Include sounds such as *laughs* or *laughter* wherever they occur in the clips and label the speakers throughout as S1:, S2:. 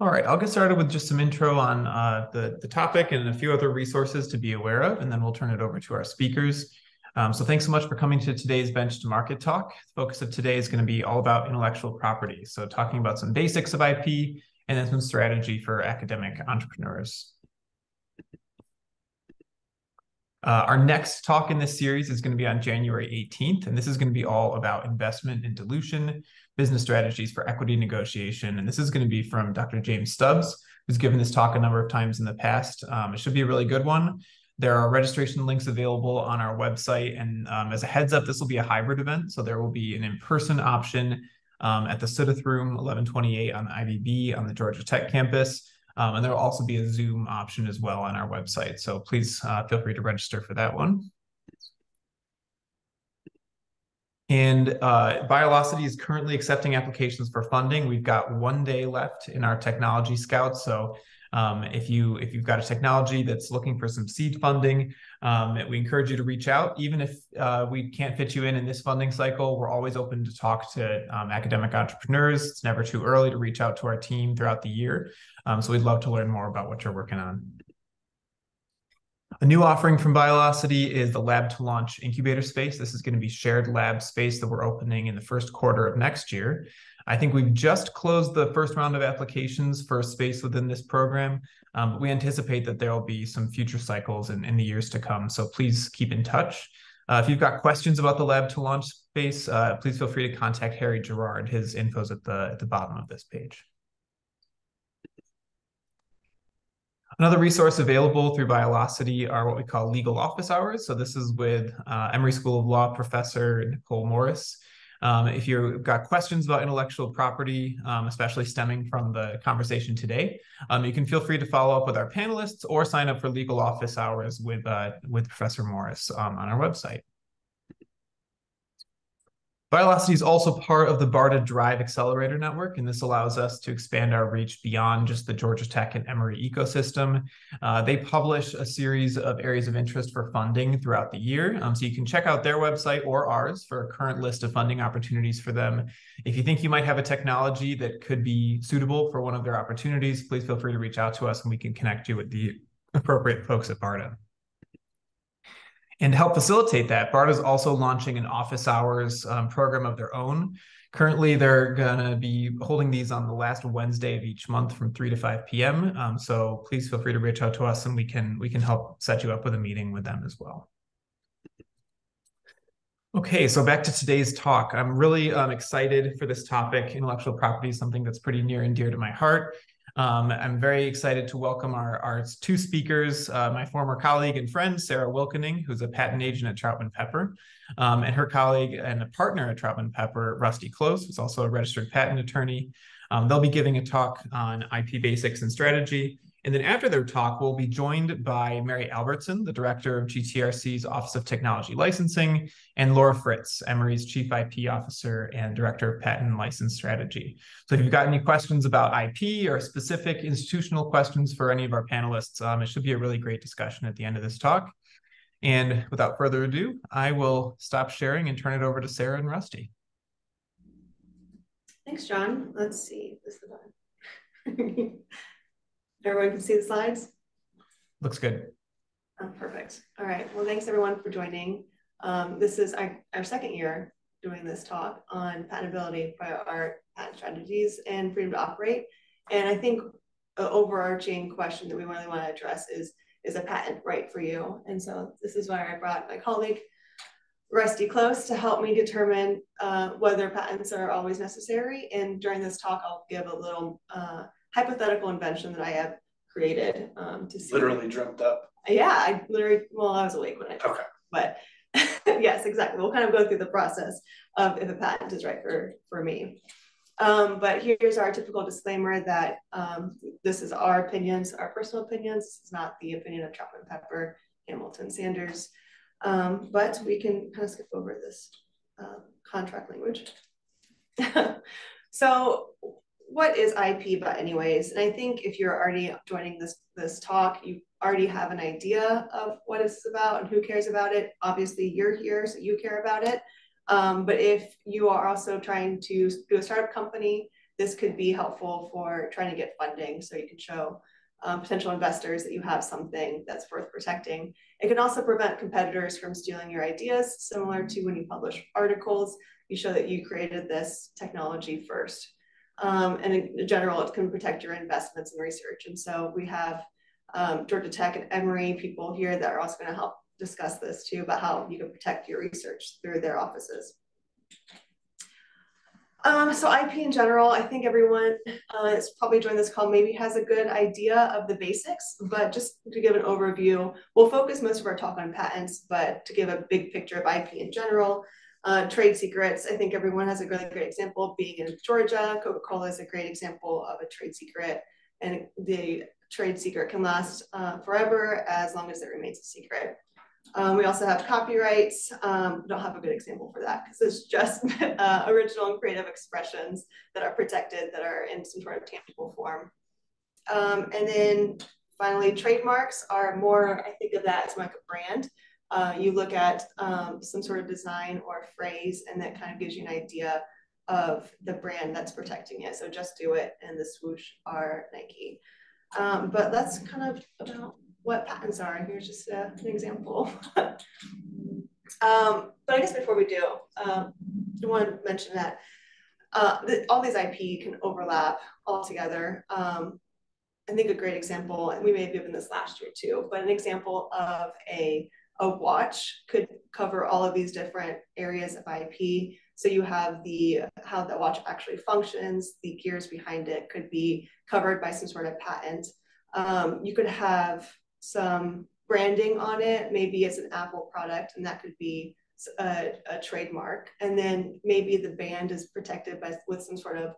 S1: All right, I'll get started with just some intro on uh, the, the topic and a few other resources to be aware of, and then we'll turn it over to our speakers. Um, so thanks so much for coming to today's Bench to Market talk. The focus of today is going to be all about intellectual property. So talking about some basics of IP and then some strategy for academic entrepreneurs. Uh, our next talk in this series is going to be on January 18th, and this is going to be all about investment and dilution, business strategies for equity negotiation. And this is going to be from Dr. James Stubbs, who's given this talk a number of times in the past. Um, it should be a really good one. There are registration links available on our website. And um, as a heads up, this will be a hybrid event. So there will be an in person option um, at the Suddath Room 1128 on IBB on the Georgia Tech campus. Um, and there will also be a Zoom option as well on our website. So please uh, feel free to register for that one. And uh, Biolocity is currently accepting applications for funding. We've got one day left in our technology scout. So um, if you if you've got a technology that's looking for some seed funding, um, we encourage you to reach out. Even if uh, we can't fit you in in this funding cycle, we're always open to talk to um, academic entrepreneurs. It's never too early to reach out to our team throughout the year. Um, so we'd love to learn more about what you're working on. A new offering from Biolocity is the Lab to Launch incubator space. This is going to be shared lab space that we're opening in the first quarter of next year. I think we've just closed the first round of applications for space within this program, um, but we anticipate that there will be some future cycles in, in the years to come. So please keep in touch. Uh, if you've got questions about the Lab to Launch space, uh, please feel free to contact Harry Gerard. His info's at the at the bottom of this page. Another resource available through Biolocity are what we call legal office hours. So this is with uh, Emory School of Law professor Nicole Morris. Um, if you've got questions about intellectual property, um, especially stemming from the conversation today, um, you can feel free to follow up with our panelists or sign up for legal office hours with, uh, with Professor Morris um, on our website. Biolocity is also part of the BARDA Drive Accelerator Network, and this allows us to expand our reach beyond just the Georgia Tech and Emory ecosystem. Uh, they publish a series of areas of interest for funding throughout the year, um, so you can check out their website or ours for a current list of funding opportunities for them. If you think you might have a technology that could be suitable for one of their opportunities, please feel free to reach out to us and we can connect you with the appropriate folks at BARDA. And to help facilitate that, BARDA is also launching an office hours um, program of their own. Currently, they're going to be holding these on the last Wednesday of each month from 3 to 5 p.m. Um, so please feel free to reach out to us and we can we can help set you up with a meeting with them as well. Okay, so back to today's talk. I'm really um, excited for this topic. Intellectual property is something that's pretty near and dear to my heart. Um, I'm very excited to welcome our, our two speakers, uh, my former colleague and friend, Sarah Wilkening, who's a patent agent at Troutman Pepper, um, and her colleague and a partner at Troutman Pepper, Rusty Close, who's also a registered patent attorney. Um, they'll be giving a talk on IP basics and strategy, and then after their talk, we'll be joined by Mary Albertson, the director of GTRC's Office of Technology Licensing, and Laura Fritz, Emory's chief IP officer and director of patent license strategy. So if you've got any questions about IP or specific institutional questions for any of our panelists, um, it should be a really great discussion at the end of this talk. And without further ado, I will stop sharing and turn it over to Sarah and Rusty.
S2: Thanks, John. Let's see. This is the button. *laughs* Everyone can see the slides?
S1: Looks good.
S2: Oh, perfect. All right. Well, thanks everyone for joining. Um, this is our, our second year doing this talk on patentability by our patent strategies and freedom to operate. And I think an overarching question that we really want to address is, is a patent right for you? And so this is why I brought my colleague, Rusty Close, to help me determine uh, whether patents are always necessary. And during this talk, I'll give a little uh, hypothetical invention that I have created um, to see.
S3: Literally dreamt up.
S2: Yeah, I literally, well, I was awake when I
S3: Okay.
S2: But *laughs* yes, exactly. We'll kind of go through the process of if a patent is right for, for me. Um, but here's our typical disclaimer that um, this is our opinions, our personal opinions. This is not the opinion of Troutman Pepper, Hamilton Sanders. Um, but we can kind of skip over this uh, contract language. *laughs* so what is IP but anyways? And I think if you're already joining this this talk, you already have an idea of what it's about and who cares about it. Obviously, you're here, so you care about it. Um, but if you are also trying to do a startup company this could be helpful for trying to get funding so you can show um, potential investors that you have something that's worth protecting. It can also prevent competitors from stealing your ideas, similar to when you publish articles, you show that you created this technology first. Um, and in general, it can protect your investments and research. And so we have um, Georgia Tech and Emory people here that are also going to help discuss this too about how you can protect your research through their offices. Um, so IP in general, I think everyone uh, that's probably joined this call maybe has a good idea of the basics, but just to give an overview, we'll focus most of our talk on patents, but to give a big picture of IP in general, uh, trade secrets, I think everyone has a really great example being in Georgia. Coca-Cola is a great example of a trade secret and the trade secret can last uh, forever as long as it remains a secret. Um, we also have copyrights. Um, don't have a good example for that because it's just *laughs* uh, original and creative expressions that are protected that are in some sort of tangible form. Um, and then finally, trademarks are more, I think of that as like a brand. Uh, you look at um, some sort of design or phrase, and that kind of gives you an idea of the brand that's protecting it. So just do it and the swoosh are Nike. Um, but that's kind of about what patents are. Here's just uh, an example. *laughs* um, but I guess before we do, um, I want to mention that uh, the, all these IP can overlap altogether. Um, I think a great example, and we may have given this last year too, but an example of a, a watch could cover all of these different areas of IP. So you have the how the watch actually functions, the gears behind it could be covered by some sort of patent. Um, you could have some branding on it. Maybe it's an Apple product, and that could be a, a trademark. And then maybe the band is protected by with some sort of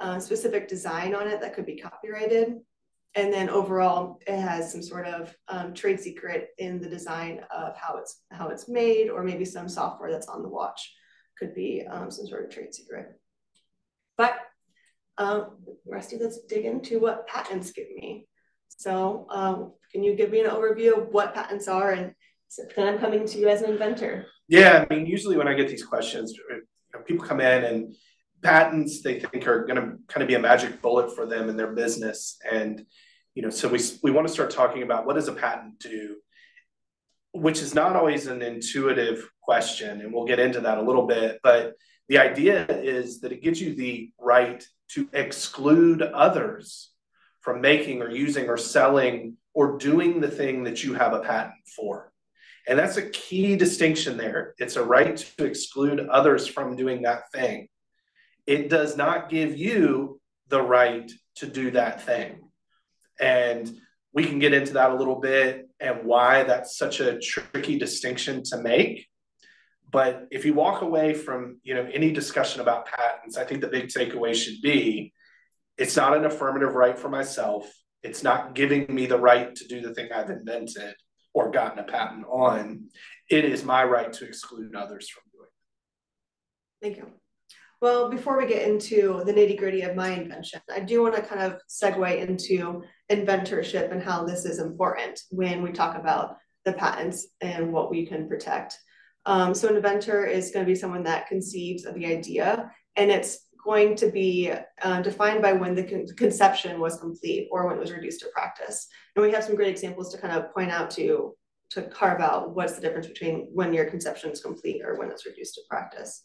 S2: uh, specific design on it that could be copyrighted. And then overall, it has some sort of um, trade secret in the design of how it's how it's made, or maybe some software that's on the watch could be um, some sort of trade secret. But um, Rusty, let's dig into what patents give me. So um, can you give me an overview of what patents are and then I'm coming to you as an inventor?
S3: Yeah, I mean, usually when I get these questions, people come in and patents they think are going to kind of be a magic bullet for them in their business. And, you know, so we, we want to start talking about what does a patent do, which is not always an intuitive question. And we'll get into that a little bit. But the idea is that it gives you the right to exclude others from making or using or selling or doing the thing that you have a patent for. And that's a key distinction there. It's a right to exclude others from doing that thing. It does not give you the right to do that thing. And we can get into that a little bit and why that's such a tricky distinction to make. But if you walk away from, you know, any discussion about patents, I think the big takeaway should be it's not an affirmative right for myself. It's not giving me the right to do the thing I've invented or gotten a patent on. It is my right to exclude others from doing
S2: it. Thank you. Well, before we get into the nitty gritty of my invention, I do want to kind of segue into inventorship and how this is important when we talk about the patents and what we can protect. Um, so an inventor is going to be someone that conceives of the idea and it's going to be uh, defined by when the con conception was complete or when it was reduced to practice. And we have some great examples to kind of point out to to carve out what's the difference between when your conception is complete or when it's reduced to practice.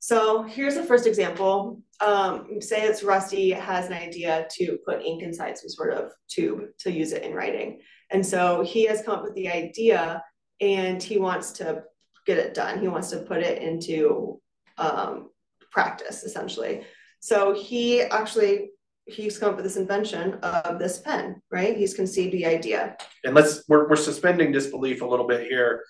S2: So here's the first example. Um, say it's Rusty has an idea to put ink inside some sort of tube to use it in writing. And so he has come up with the idea and he wants to get it done. He wants to put it into um, practice essentially. So he actually he's come up with this invention of this pen, right? He's conceived the idea.
S3: And let's we're we're suspending disbelief a little bit here,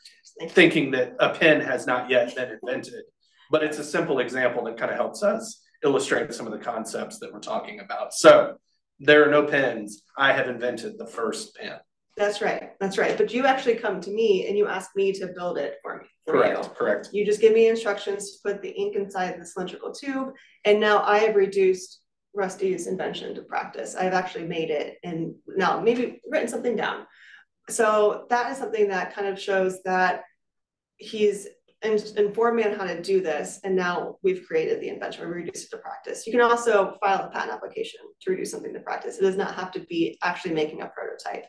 S3: thinking that a pen has not yet been invented. But it's a simple example that kind of helps us illustrate some of the concepts that we're talking about. So there are no pens. I have invented the first pen.
S2: That's right. That's right. But you actually come to me and you ask me to build it for me. For
S3: correct.
S2: You.
S3: Correct.
S2: You just give me instructions to put the ink inside the cylindrical tube, and now I have reduced Rusty's invention to practice. I've actually made it, and now maybe written something down. So that is something that kind of shows that he's informed me on how to do this, and now we've created the invention, we reduced it to practice. You can also file a patent application to reduce something to practice. It does not have to be actually making a prototype.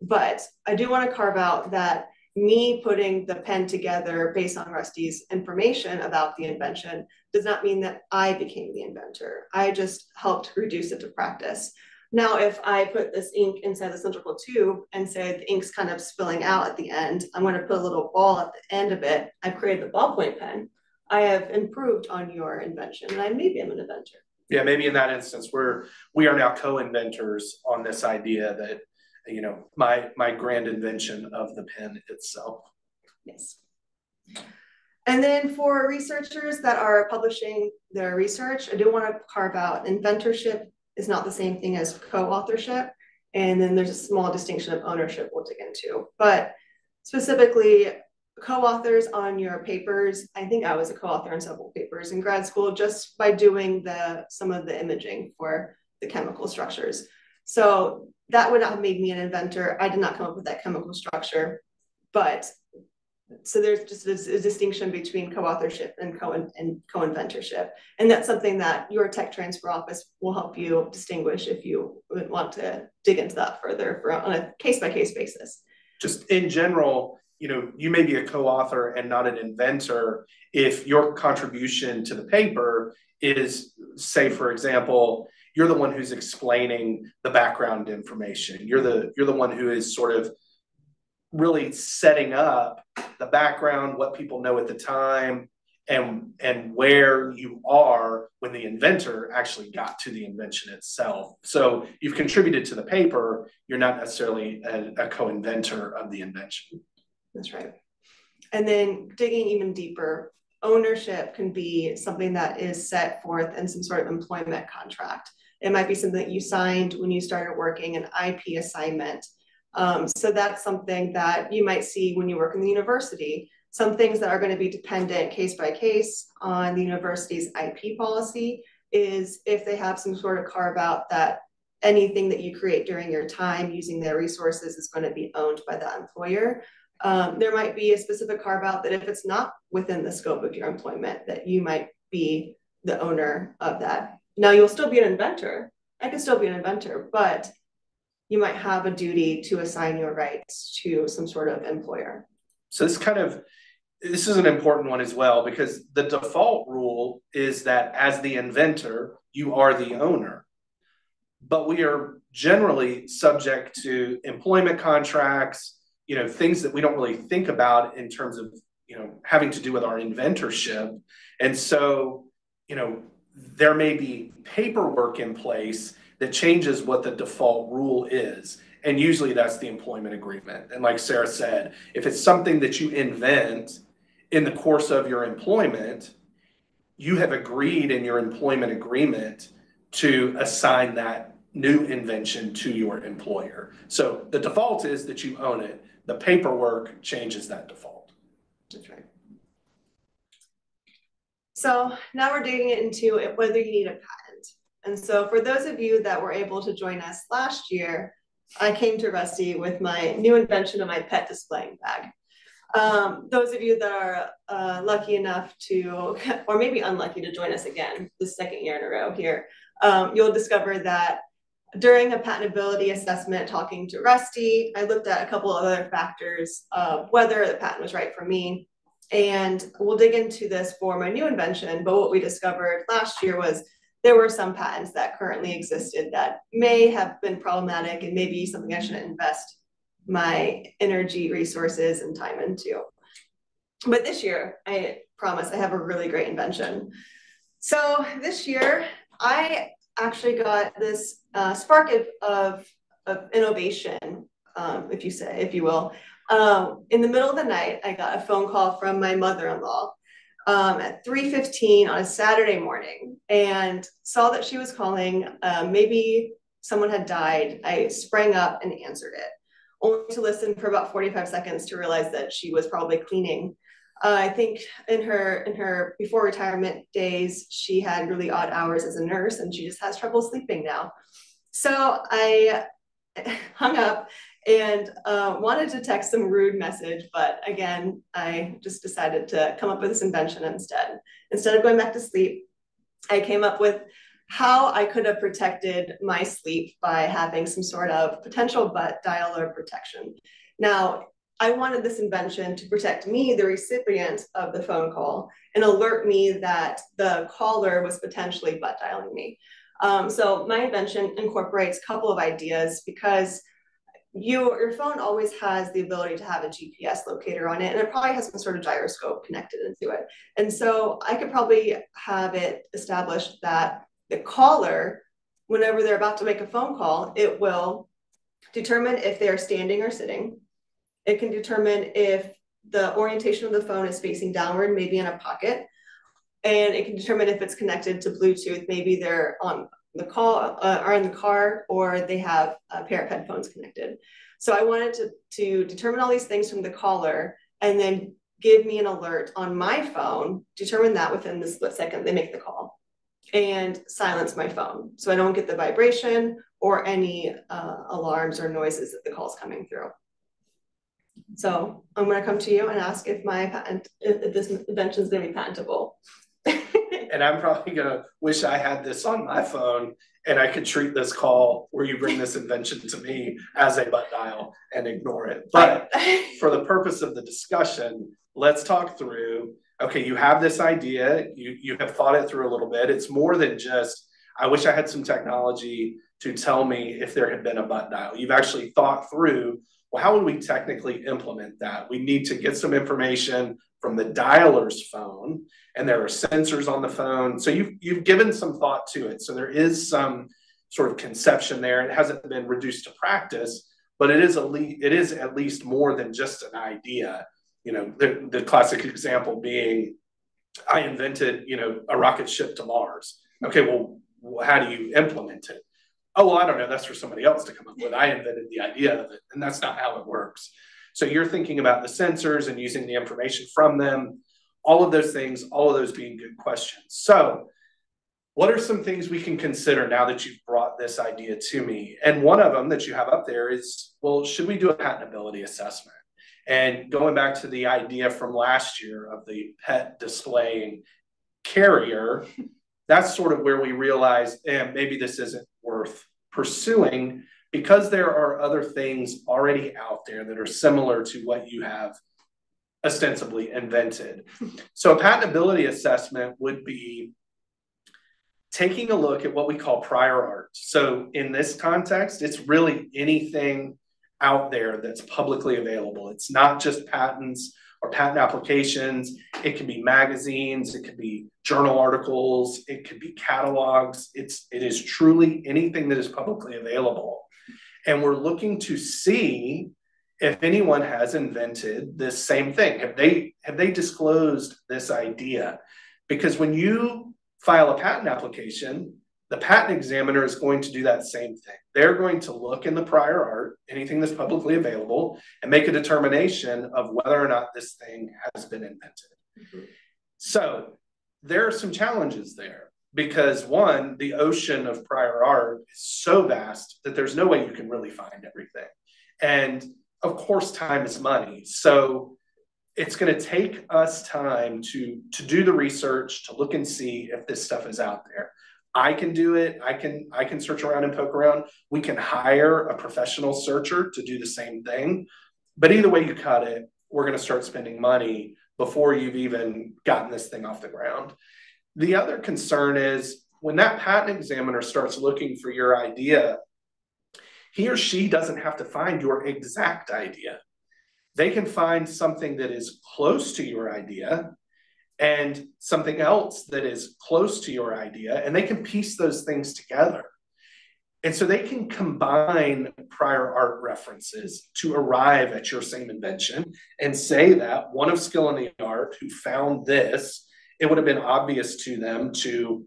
S2: But I do want to carve out that me putting the pen together based on Rusty's information about the invention does not mean that I became the inventor. I just helped reduce it to practice. Now, if I put this ink inside the cylindrical tube and say the ink's kind of spilling out at the end, I'm going to put a little ball at the end of it. I've created the ballpoint pen. I have improved on your invention, and I maybe am an inventor.
S3: Yeah, maybe in that instance, we're we are now co-inventors on this idea that you know my my grand invention of the pen itself.
S2: Yes. And then for researchers that are publishing their research, I do want to carve out inventorship is not the same thing as co-authorship. And then there's a small distinction of ownership we'll dig into. But specifically, co-authors on your papers, I think I was a co-author on several papers in grad school just by doing the some of the imaging for the chemical structures. So that would not have made me an inventor. I did not come up with that chemical structure, but so there's just a, a distinction between co-authorship and co and co-inventorship, and that's something that your tech transfer office will help you distinguish if you would want to dig into that further for, on a case by case basis.
S3: Just in general, you know, you may be a co-author and not an inventor if your contribution to the paper is, say, for example, you're the one who's explaining the background information. You're the you're the one who is sort of really setting up the background, what people know at the time, and and where you are when the inventor actually got to the invention itself. So you've contributed to the paper. You're not necessarily a, a co-inventor of the invention.
S2: That's right. And then digging even deeper, ownership can be something that is set forth in some sort of employment contract. It might be something that you signed when you started working, an IP assignment. Um, so that's something that you might see when you work in the university. Some things that are going to be dependent case by case on the university's IP policy is if they have some sort of carve out that anything that you create during your time using their resources is going to be owned by the employer. Um, there might be a specific carve out that if it's not within the scope of your employment, that you might be the owner of that. Now you'll still be an inventor. I can still be an inventor, but you might have a duty to assign your rights to some sort of employer.
S3: So this kind of this is an important one as well because the default rule is that as the inventor, you are the owner. But we are generally subject to employment contracts, you know, things that we don't really think about in terms of, you know, having to do with our inventorship. And so, you know, there may be paperwork in place that changes what the default rule is. And usually that's the employment agreement. And like Sarah said, if it's something that you invent in the course of your employment, you have agreed in your employment agreement to assign that new invention to your employer. So the default is that you own it. The paperwork changes that default.
S2: That's right. So now we're digging into whether you need a patent. And so for those of you that were able to join us last year, I came to Rusty with my new invention of my pet displaying bag. Um, those of you that are uh, lucky enough to, *laughs* or maybe unlucky to join us again, the second year in a row here, um, you'll discover that during a patentability assessment talking to Rusty, I looked at a couple of other factors of whether the patent was right for me. And we'll dig into this for my new invention, but what we discovered last year was there were some patents that currently existed that may have been problematic and maybe something I shouldn't invest my energy, resources, and time into. But this year, I promise I have a really great invention. So this year, I actually got this uh, spark of, of, of innovation, um, if you say, if you will. Um, in the middle of the night, I got a phone call from my mother-in-law um, at 3.15 on a Saturday morning and saw that she was calling. Uh, maybe someone had died. I sprang up and answered it, only to listen for about 45 seconds to realize that she was probably cleaning. Uh, I think in her in her before retirement days, she had really odd hours as a nurse, and she just has trouble sleeping now. So I *laughs* hung up and uh, wanted to text some rude message, but again, I just decided to come up with this invention instead. Instead of going back to sleep, I came up with how I could have protected my sleep by having some sort of potential butt dialer protection. Now, I wanted this invention to protect me, the recipient of the phone call, and alert me that the caller was potentially butt dialing me. Um, so my invention incorporates a couple of ideas because you, your phone always has the ability to have a GPS locator on it, and it probably has some sort of gyroscope connected into it. And so I could probably have it established that the caller, whenever they're about to make a phone call, it will determine if they are standing or sitting. It can determine if the orientation of the phone is facing downward, maybe in a pocket. And it can determine if it's connected to Bluetooth. Maybe they're on the call uh, are in the car or they have a pair of headphones connected. So I wanted to, to determine all these things from the caller and then give me an alert on my phone, determine that within the split second they make the call and silence my phone. So I don't get the vibration or any uh, alarms or noises that the call's coming through. So I'm going to come to you and ask if my patent, if this invention is going to be patentable.
S3: And I'm probably gonna wish I had this on my phone and I could treat this call where you bring this invention to me as a butt dial and ignore it. But *laughs* for the purpose of the discussion, let's talk through. Okay, you have this idea, you you have thought it through a little bit. It's more than just I wish I had some technology to tell me if there had been a butt dial. You've actually thought through well, how would we technically implement that? We need to get some information from the dialer's phone, and there are sensors on the phone. So you've you've given some thought to it. So there is some sort of conception there. It hasn't been reduced to practice, but it is a le- it is at least more than just an idea. You know, the, the classic example being, I invented you know a rocket ship to Mars. Okay, well, how do you implement it? Oh, well, I don't know, that's for somebody else to come up with. I invented the idea of it, and that's not how it works. So you're thinking about the sensors and using the information from them, all of those things, all of those being good questions. So, what are some things we can consider now that you've brought this idea to me? And one of them that you have up there is well, should we do a patentability assessment? And going back to the idea from last year of the pet displaying carrier, that's sort of where we realized, and eh, maybe this isn't worth pursuing because there are other things already out there that are similar to what you have ostensibly invented. So, a patentability assessment would be taking a look at what we call prior art. So, in this context, it's really anything out there that's publicly available. It's not just patents or patent applications. It can be magazines, it could be journal articles, it could be catalogs. It's it is truly anything that is publicly available. And we're looking to see if anyone has invented this same thing. Have they have they disclosed this idea? Because when you file a patent application, the patent examiner is going to do that same thing. They're going to look in the prior art, anything that's publicly available, and make a determination of whether or not this thing has been invented. Mm-hmm. So there are some challenges there because one, the ocean of prior art is so vast that there's no way you can really find everything. And of course, time is money. So it's going to take us time to to do the research to look and see if this stuff is out there I can do it. I can I can search around and poke around. We can hire a professional searcher to do the same thing. But either way you cut it, we're going to start spending money before you've even gotten this thing off the ground. The other concern is when that patent examiner starts looking for your idea, he or she doesn't have to find your exact idea. They can find something that is close to your idea and something else that is close to your idea, and they can piece those things together. And so they can combine prior art references to arrive at your same invention and say that one of skill in the art who found this, it would have been obvious to them to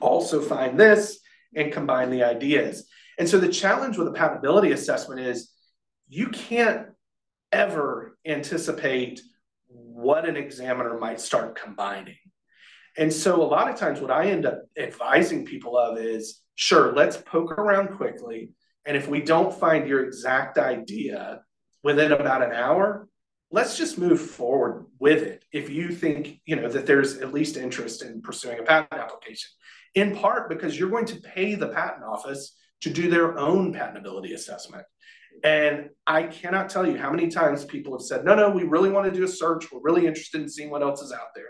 S3: also find this and combine the ideas. And so the challenge with a patentability assessment is you can't ever anticipate what an examiner might start combining. And so a lot of times what I end up advising people of is sure, let's poke around quickly, And if we don't find your exact idea within about an hour, let's just move forward with it. If you think, you know, that there's at least interest in pursuing a patent application, in part because you're going to pay the patent office to do their own patentability assessment. And I cannot tell you how many times people have said, no, no, we really want to do a search. We're really interested in seeing what else is out there.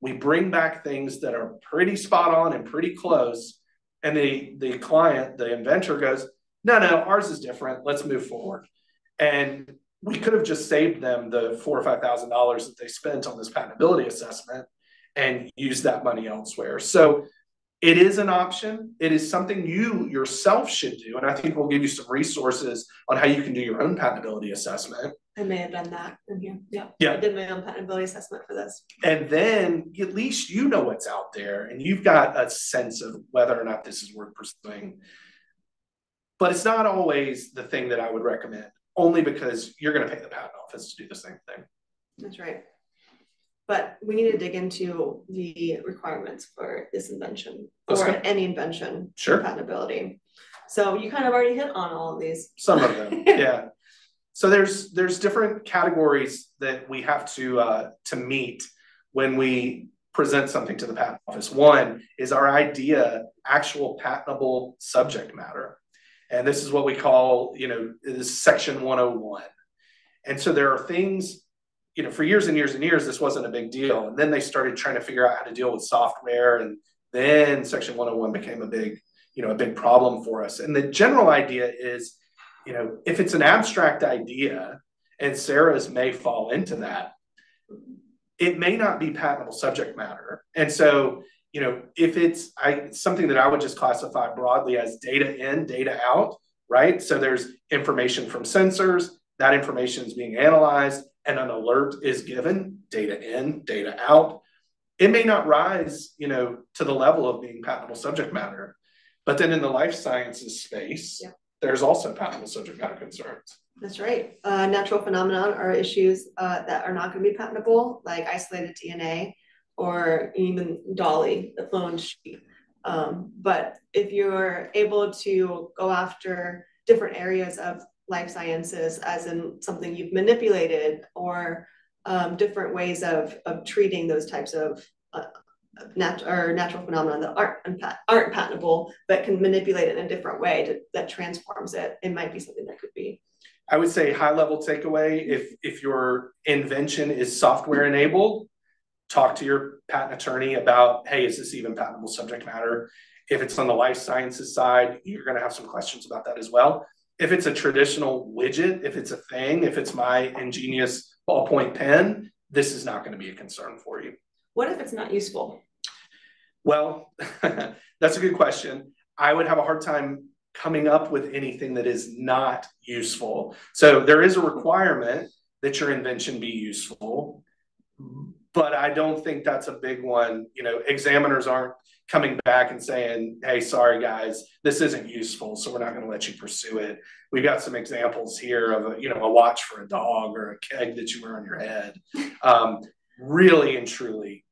S3: We bring back things that are pretty spot on and pretty close. And the, the client, the inventor goes, no, no, ours is different. Let's move forward. And we could have just saved them the four or five thousand dollars that they spent on this patentability assessment and used that money elsewhere. So it is an option. It is something you yourself should do. And I think we'll give you some resources on how you can do your own patentability assessment.
S2: I may have done that in here. Yeah.
S3: Yeah.
S2: I did my own patentability assessment for this.
S3: And then at least you know what's out there and you've got a sense of whether or not this is worth pursuing. But it's not always the thing that I would recommend, only because you're going to pay the patent office to do the same thing.
S2: That's right. But we need to dig into the requirements for this invention
S3: Let's
S2: or
S3: go.
S2: any invention
S3: Sure.
S2: for patentability. So you kind of already hit on all of these.
S3: Some of them, *laughs* yeah. So there's there's different categories that we have to uh, to meet when we present something to the patent office. One is our idea actual patentable subject matter, and this is what we call you know this section 101. And so there are things you know for years and years and years this wasn't a big deal, and then they started trying to figure out how to deal with software, and then section 101 became a big you know a big problem for us. And the general idea is you know, if it's an abstract idea, and Sarah's may fall into that, it may not be patentable subject matter. And so, you know, if it's I something that I would just classify broadly as data in, data out, right? So there's information from sensors, that information is being analyzed, and an alert is given, data in, data out. It may not rise, you know, to the level of being patentable subject matter. But then in the life sciences space,
S2: Yeah.
S3: there's also patentable subject matter concerns.
S2: That's right. Uh, natural phenomenon are issues uh, that are not going to be patentable, like isolated DNA or even Dolly, the cloned sheep. Um, but if you're able to go after different areas of life sciences, as in something you've manipulated, or um, different ways of of treating those types of uh, nat- or natural phenomena that aren't aren't patentable, but can manipulate it in a different way to, that transforms it, it might be something that could be
S3: I would say high level takeaway if if your invention is software enabled, talk to your patent attorney about hey, is this even patentable subject matter? If it's on the life sciences side, you're going to have some questions about that as well. If it's a traditional widget, if it's a thing, if it's my ingenious ballpoint pen, this is not going to be a concern for you.
S2: What if it's not useful?
S3: Well, *laughs* that's a good question. I would have a hard time coming up with anything that is not useful. So there is a requirement that your invention be useful, but I don't think that's a big one. You know, examiners aren't coming back and saying, "Hey, sorry guys, this isn't useful, so we're not going to let you pursue it." We've got some examples here of a, you know, a watch for a dog or a keg that you wear on your head. Um, really and truly,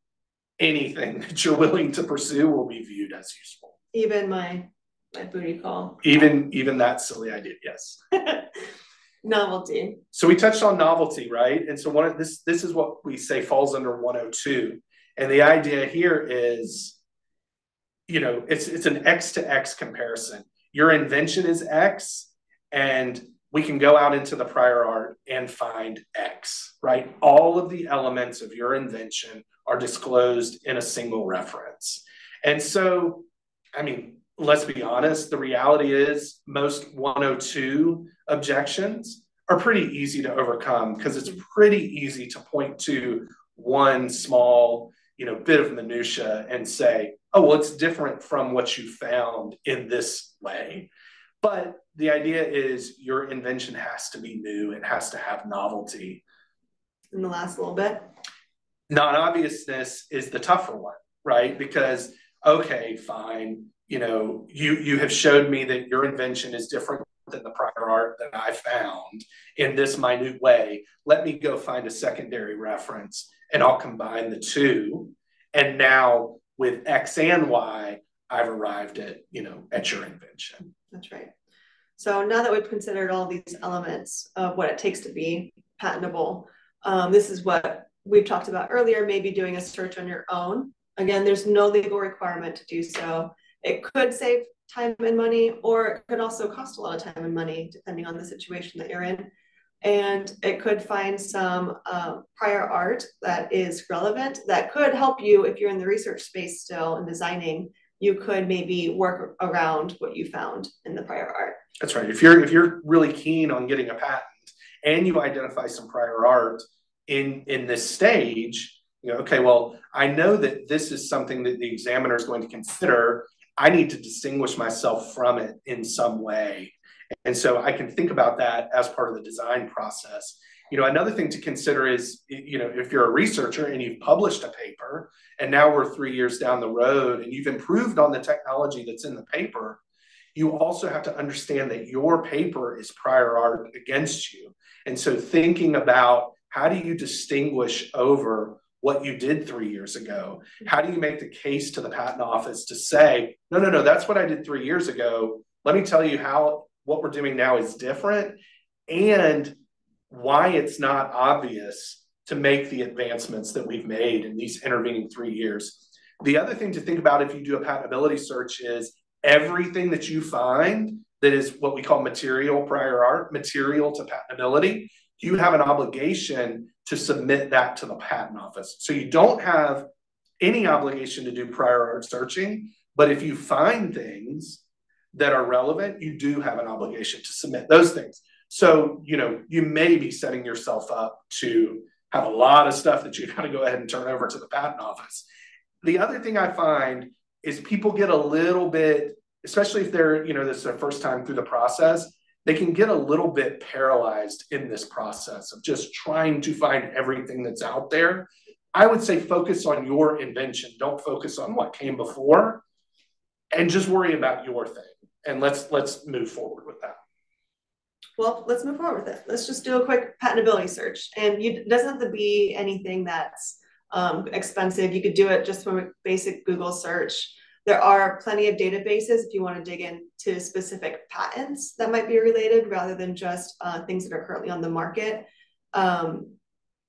S3: anything *laughs* that you're willing to pursue will be viewed as useful.
S2: Even my my booty call
S3: Even even that silly idea, yes. *laughs*
S2: novelty.
S3: So we touched on novelty, right? And so one of this this is what we say falls under 102. And the idea here is, you know, it's it's an X to X comparison. Your invention is X, and we can go out into the prior art and find X, right? All of the elements of your invention are disclosed in a single reference. And so, I mean, let's be honest, the reality is most 102 objections are pretty easy to overcome because it's pretty easy to point to one small, you know, bit of minutia and say, oh, well, it's different from what you found in this way. But the idea is your invention has to be new, it has to have novelty.
S2: in the last little bit.
S3: Non-obviousness is the tougher one, right? Because okay, fine, you know, you you have showed me that your invention is different than the prior art that I found in this minute way. Let me go find a secondary reference and I'll combine the two. And now with X and Y, I've arrived at, you know, at your invention.
S2: That's right. So now that we've considered all these elements of what it takes to be patentable, um, this is what we've talked about earlier, maybe doing a search on your own. Again, there's no legal requirement to do so. It could save time and money, or it could also cost a lot of time and money, depending on the situation that you're in. And it could find some uh, prior art that is relevant that could help you if you're in the research space still and designing. You could maybe work around what you found in the prior art.
S3: That's right. If you're if you're really keen on getting a patent and you identify some prior art in in this stage, you know, okay, well, I know that this is something that the examiner is going to consider. I need to distinguish myself from it in some way. And so I can think about that as part of the design process. You know, another thing to consider is, you know, if you're a researcher and you've published a paper and now we're three years down the road and you've improved on the technology that's in the paper, you also have to understand that your paper is prior art against you. And so thinking about how do you distinguish over what you did three years ago? How do you make the case to the patent office to say, no, no, no, that's what I did three years ago. Let me tell you how what we're doing now is different and why it's not obvious to make the advancements that we've made in these intervening three years. The other thing to think about if you do a patentability search is everything that you find that is what we call material prior art, material to patentability, you have an obligation to submit that to the patent office. So you don't have any obligation to do prior art searching, but if you find things that are relevant, you do have an obligation to submit those things. So, you know, you may be setting yourself up to have a lot of stuff that you've *laughs* got to go ahead and turn over to the patent office. The other thing I find is people get a little bit, especially if they're, you know, this is their first time through the process, they can get a little bit paralyzed in this process of just trying to find everything that's out there. I would say focus on your invention. Don't focus on what came before and just worry about your thing and let's let's move forward with that.
S2: Well, let's move forward with it. Let's just do a quick patentability search, and you, it doesn't have to be anything that's um, expensive. You could do it just from a basic Google search. There are plenty of databases if you want to dig into specific patents that might be related rather than just uh, things that are currently on the market. Um,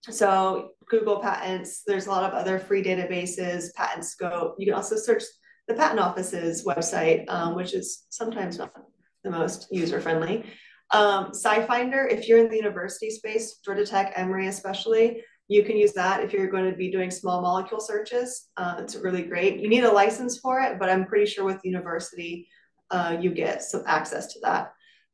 S2: so Google Patents, there's a lot of other free databases, PatentScope. You can also search the patent office's website, um, which is sometimes not the most user friendly. Um, SciFinder, if you're in the university space, Georgia Tech, Emory especially, you can use that if you're going to be doing small molecule searches. Uh, it's really great. You need a license for it, but I'm pretty sure with university, uh, you get some access to that.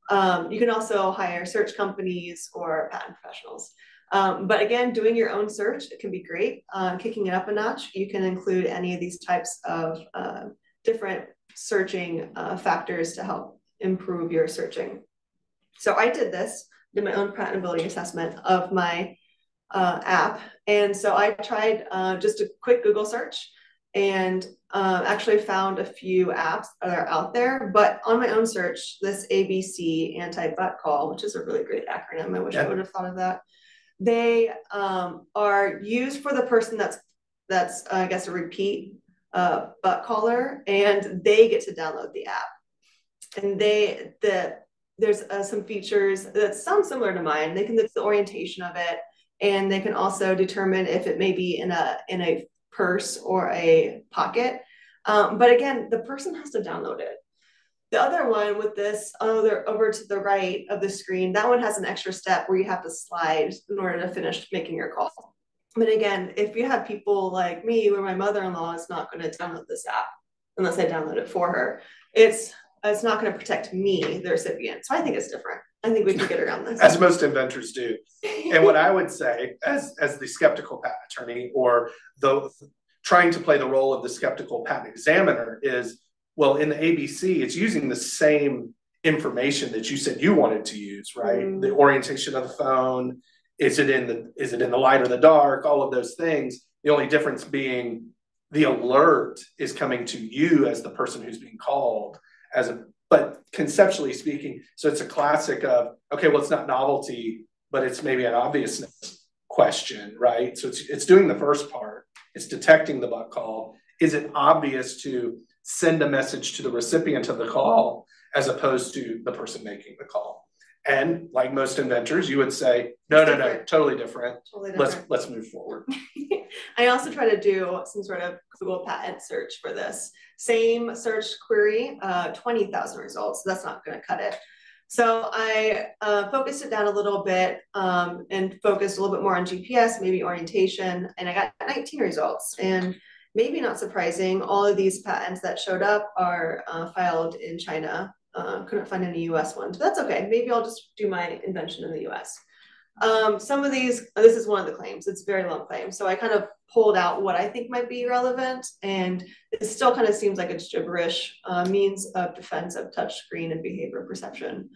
S2: Um, you can also hire search companies or patent professionals. Um, but again, doing your own search, it can be great. Uh, kicking it up a notch, you can include any of these types of uh, different searching uh, factors to help improve your searching. So I did this, did my own patentability assessment of my uh, app. And so I tried uh, just a quick Google search and uh, actually found a few apps that are out there. But on my own search, this ABC anti-butt call, which is a really great acronym. I wish I would have thought of that they um, are used for the person that's that's uh, I guess a repeat uh, butt caller, and they get to download the app. And they the there's uh, some features that sound similar to mine. They can look the orientation of it, and they can also determine if it may be in a in a purse or a pocket. Um, but again, the person has to download it. The other one with this other over to the right of the screen, that one has an extra step where you have to slide in order to finish making your call. But again, if you have people like me, where my mother-in-law is not going to download this app unless I download it for her, it's it's not going to protect me, the recipient. So I think it's different. I think we can get around this. *laughs*
S3: As most inventors do. And what I would say, as as the skeptical patent attorney or the trying to play the role of the skeptical patent examiner, is well, in the ABC, it's using the same information that you said you wanted to use, right? Mm. The orientation of the phone, is it in the is it in the light or the dark, all of those things. The only difference being the alert is coming to you as the person who's being called as a but conceptually speaking, so it's a classic of okay, well, it's not novelty, but it's maybe an obviousness question, right? So it's it's doing the first part, it's detecting the butt call. Is it obvious to send a message to the recipient of the call as opposed to the person making the call. And like most inventors, you would say, no, no, no, totally different.
S2: Totally different.
S3: Let's let's move forward. *laughs*
S2: I also try to do some sort of Google patent search for this. Same search query, uh, 20,000 results. So that's not going to cut it. So I uh, focused it down a little bit um, and focused a little bit more on GPS, maybe orientation, and I got 19 results. And maybe not surprising, all of these patents that showed up are uh, filed in China. Uh, couldn't find any US ones. but That's okay. Maybe I'll just do my invention in the US. Um, some of these, this is one of the claims, it's very long claim. So I kind of pulled out what I think might be relevant, and it still kind of seems like it's gibberish. Uh, means of defense of touch screen and behavior perception,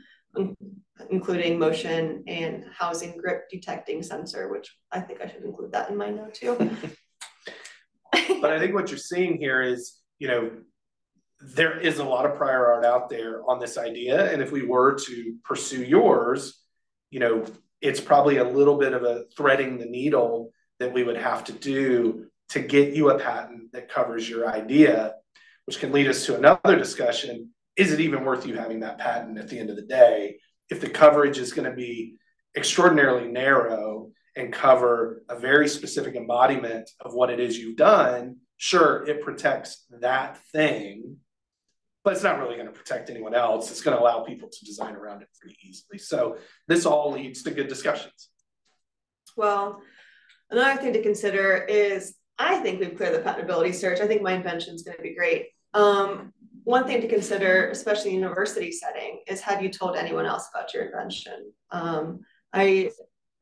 S2: including motion and housing grip detecting sensor, which I think I should include that in my note too. *laughs* *laughs*
S3: but I think what you're seeing here is, you know, there is a lot of prior art out there on this idea. And if we were to pursue yours, you know, it's probably a little bit of a threading the needle that we would have to do to get you a patent that covers your idea, which can lead us to another discussion. Is it even worth you having that patent at the end of the day if the coverage is going to be extraordinarily narrow and cover a very specific embodiment of what it is you've done? Sure, it protects that thing, but it's not really going to protect anyone else. It's going to allow people to design around it pretty easily. So this all leads to good discussions.
S2: Well, another thing to consider is I think we've cleared the patentability search. I think my invention is going to be great. Um, one thing to consider, especially in university setting, is have you told anyone else about your invention? Um, I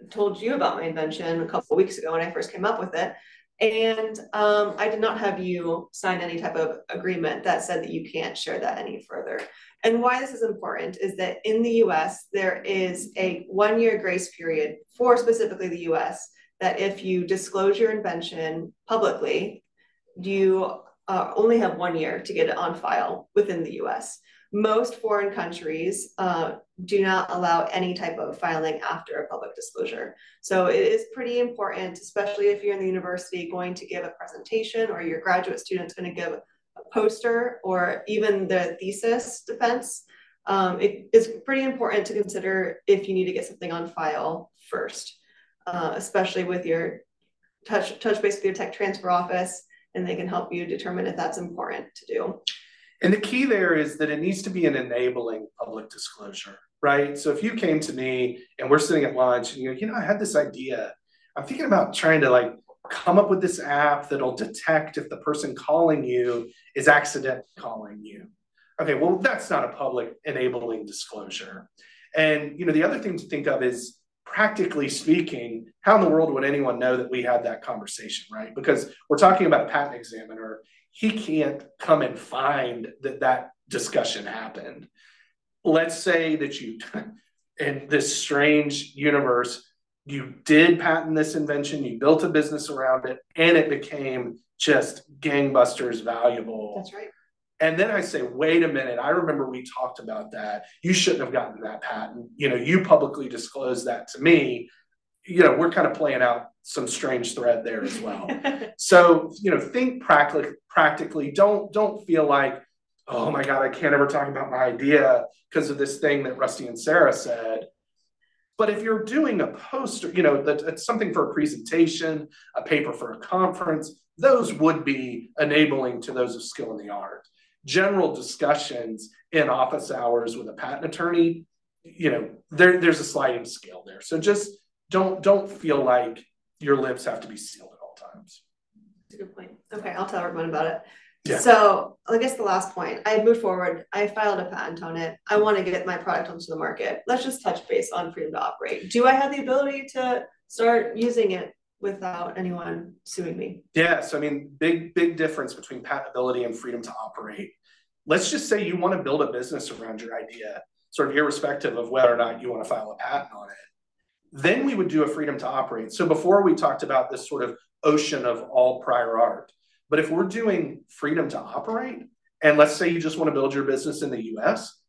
S2: told you about my invention a couple of weeks ago when I first came up with it. And um, I did not have you sign any type of agreement that said that you can't share that any further. And why this is important is that in the US, there is a one year grace period for specifically the US that if you disclose your invention publicly, you uh, only have one year to get it on file within the US. Most foreign countries uh, do not allow any type of filing after a public disclosure. So it is pretty important, especially if you're in the university going to give a presentation or your graduate student's going to give a poster or even the thesis defense. Um, it is pretty important to consider if you need to get something on file first, uh, especially with your touch, touch base with your tech transfer office, and they can help you determine if that's important to do.
S3: And the key there is that it needs to be an enabling public disclosure, right? So if you came to me and we're sitting at lunch and you go, you know, I had this idea. I'm thinking about trying to like come up with this app that'll detect if the person calling you is accidentally calling you. Okay, well, that's not a public enabling disclosure. And you know, the other thing to think of is practically speaking, how in the world would anyone know that we had that conversation, right? Because we're talking about a patent examiner he can't come and find that that discussion happened. Let's say that you, *laughs* in this strange universe, you did patent this invention, you built a business around it, and it became just gangbusters valuable.
S2: That's right.
S3: And then I say, wait a minute, I remember we talked about that. You shouldn't have gotten that patent. You know, you publicly disclosed that to me. You know, we're kind of playing out some strange thread there as well. *laughs* so, you know, think practically, practically. Don't don't feel like, oh my God, I can't ever talk about my idea because of this thing that Rusty and Sarah said. But if you're doing a poster, you know, that it's something for a presentation, a paper for a conference, those would be enabling to those of skill in the art. General discussions in office hours with a patent attorney, you know, there, there's a sliding scale there. So just don't don't feel like your lips have to be sealed at all times.
S2: That's a good point. Okay, I'll tell everyone about it.
S3: Yeah.
S2: So I guess the last point, I moved forward. I filed a patent on it. I want to get my product onto the market. Let's just touch base on freedom to operate. Do I have the ability to start using it without anyone suing me?
S3: Yes, I mean, big, big difference between patentability and freedom to operate. Let's just say you want to build a business around your idea, sort of irrespective of whether or not you want to file a patent on it. Then we would do a freedom to operate. So before we talked about this sort of ocean of all prior art. But if we're doing freedom to operate, and let's say you just want to build your business in the US,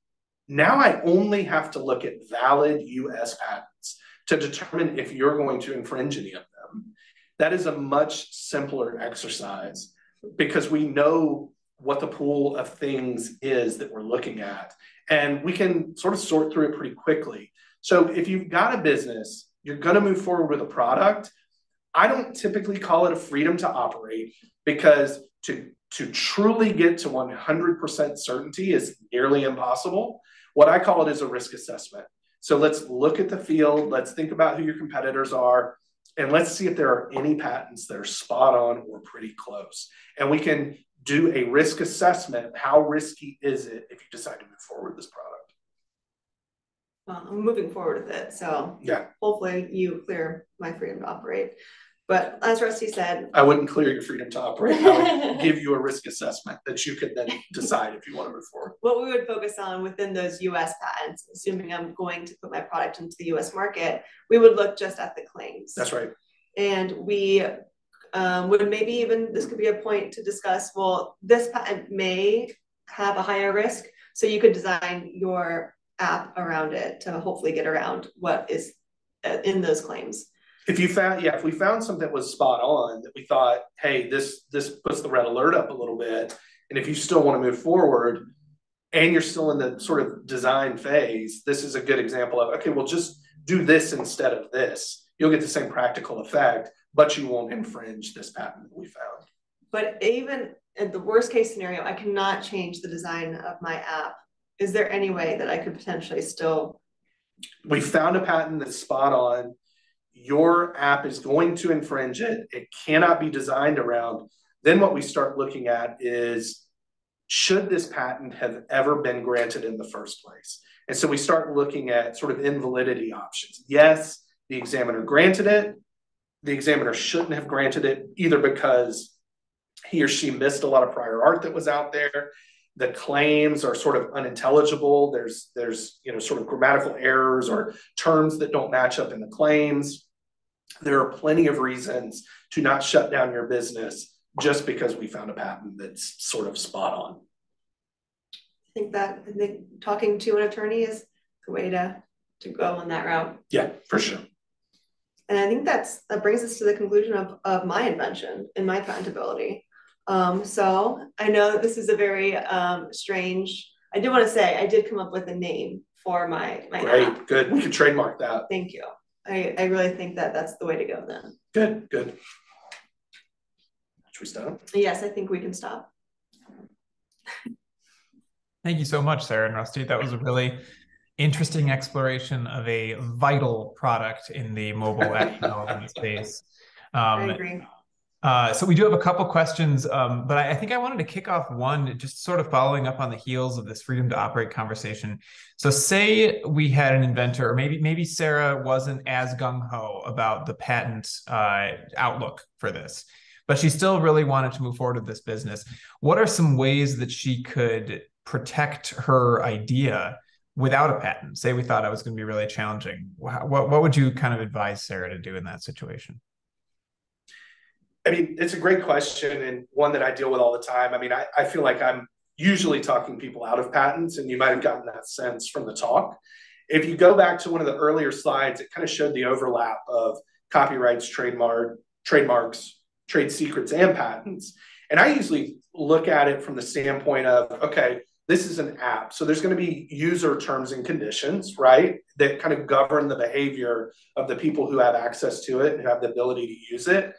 S3: now I only have to look at valid US patents to determine if you're going to infringe any of them. That is a much simpler exercise because we know what the pool of things is that we're looking at. And we can sort of sort through it pretty quickly. So if you've got a business, you're going to move forward with a product. I don't typically call it a freedom to operate because to to truly get to 100% certainty is nearly impossible. What I call it is a risk assessment. So let's look at the field, let's think about who your competitors are, and let's see if there are any patents that are spot on or pretty close. And we can do a risk assessment. How risky is it if you decide to move forward with this product?
S2: Well, I'm moving forward with it, so
S3: Yeah,
S2: hopefully you clear my freedom to operate. But as Rusty said,
S3: I wouldn't clear your freedom to operate. I would *laughs* give you a risk assessment that you could then decide if you want to move forward.
S2: what we would focus on within those US patents, assuming I'm going to put my product into the US market, we would look just at the claims.
S3: That's right.
S2: And we um, would maybe even, this could be a point to discuss, well, this patent may have a higher risk. So you could design your app around it to hopefully get around what is uh, in those claims.
S3: If you found, yeah, if we found something that was spot on, that we thought, hey, this this puts the red alert up a little bit, and if you still want to move forward, and you're still in the sort of design phase, this is a good example of okay, well, just do this instead of this. You'll get the same practical effect, but you won't infringe this patent that we found.
S2: But even in the worst case scenario, I cannot change the design of my app. Is there any way that I could potentially still?
S3: We found a patent that's spot on your app is going to infringe it, it cannot be designed around, then what we start looking at is should this patent have ever been granted in the first place? And so we start looking at sort of invalidity options. Yes, the examiner granted it. The examiner shouldn't have granted it either because he or she missed a lot of prior art that was out there. The claims are sort of unintelligible. There's there's you know sort of grammatical errors or terms that don't match up in the claims there are plenty of reasons to not shut down your business just because we found a patent that's sort of spot on.
S2: I think that I think talking to an attorney is the way to to go on that route.
S3: Yeah, for sure.
S2: And I think that's that brings us to the conclusion of, of my invention and my patentability. Um, so I know that this is a very um, strange. I did want to say I did come up with a name for my my
S3: Great,
S2: app.
S3: good. We can trademark that.
S2: Thank you. I, I really think that that's the way to go then.
S3: Good, good. Should we stop?
S2: Yes, I think we can stop.
S1: Thank you so much, Sarah and Rusty. That was a really interesting exploration of a vital product in the mobile app *laughs* development space. Um,
S2: I agree.
S1: Uh, so we do have a couple questions, um, but I, I, think I wanted to kick off one just sort of following up on the heels of this freedom to operate conversation. So say we had an inventor, or maybe maybe Sarah wasn't as gung ho about the patent uh, outlook for this, but she still really wanted to move forward with this business. What are some ways that she could protect her idea without a patent? Say we thought it was going to be really challenging. What what would you kind of advise Sarah to do in that situation?
S3: I mean, it's a great question and one that I deal with all the time. I mean, I, I feel like I'm usually talking people out of patents, and you might have gotten that sense from the talk. If you go back to one of the earlier slides, it kind of showed the overlap of copyrights, trademark, trademarks, trade secrets, and patents. And I usually look at it from the standpoint of, okay, this is an app. So there's going to be user terms and conditions, right? That kind of govern the behavior of the people who have access to it and have the ability to use it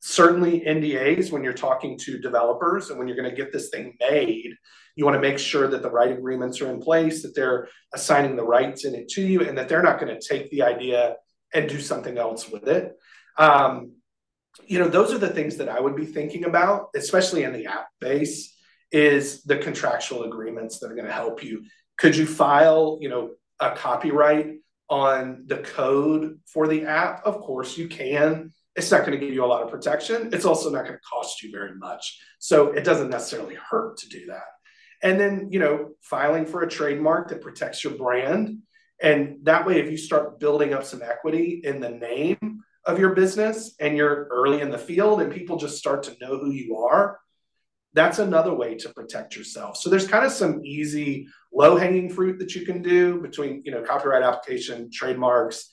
S3: certainly NDAs when you're talking to developers and when you're going to get this thing made, you want to make sure that the right agreements are in place, that they're assigning the rights in it to you, and that they're not going to take the idea and do something else with it. Um, you know, those are the things that I would be thinking about, especially in the app base, is the contractual agreements that are going to help you. Could you file, you know, a copyright on the code for the app? Of course you can it's not going to give you a lot of protection. It's also not going to cost you very much. So it doesn't necessarily hurt to do that. And then, you know, filing for a trademark that protects your brand. And that way, if you start building up some equity in the name of your business and you're early in the field and people just start to know who you are, that's another way to protect yourself. So there's kind of some easy low hanging fruit that you can do between, you know, copyright application, trademarks,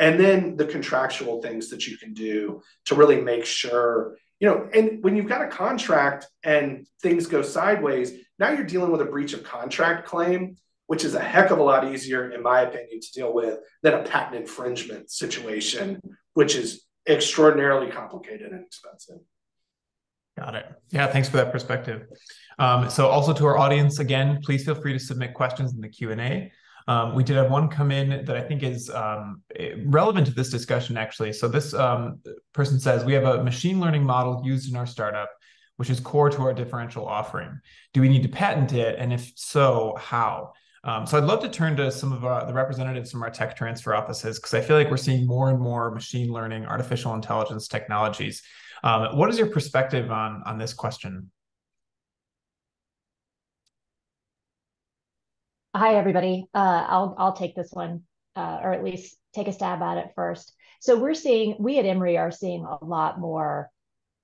S3: and then the contractual things that you can do to really make sure you know, and when you've got a contract and things go sideways, now you're dealing with a breach of contract claim, which is a heck of a lot easier, in my opinion, to deal with than a patent infringement situation, which is extraordinarily complicated and expensive.
S1: Got it. Yeah, thanks for that perspective. Um, so also to our audience, again, please feel free to submit questions in the Q&A. Um, we did have one come in that I think is um, relevant to this discussion, actually. So this um, person says, we have a machine learning model used in our startup, which is core to our differential offering. Do we need to patent it? And if so, how? Um, so I'd love to turn to some of uh, the representatives from our tech transfer offices, because I feel like we're seeing more and more machine learning, artificial intelligence technologies. Um, what is your perspective on, on this question?
S4: Hi, everybody. Uh, I'll I'll take this one, uh, or at least take a stab at it first. So we're seeing, we at Emory are seeing a lot more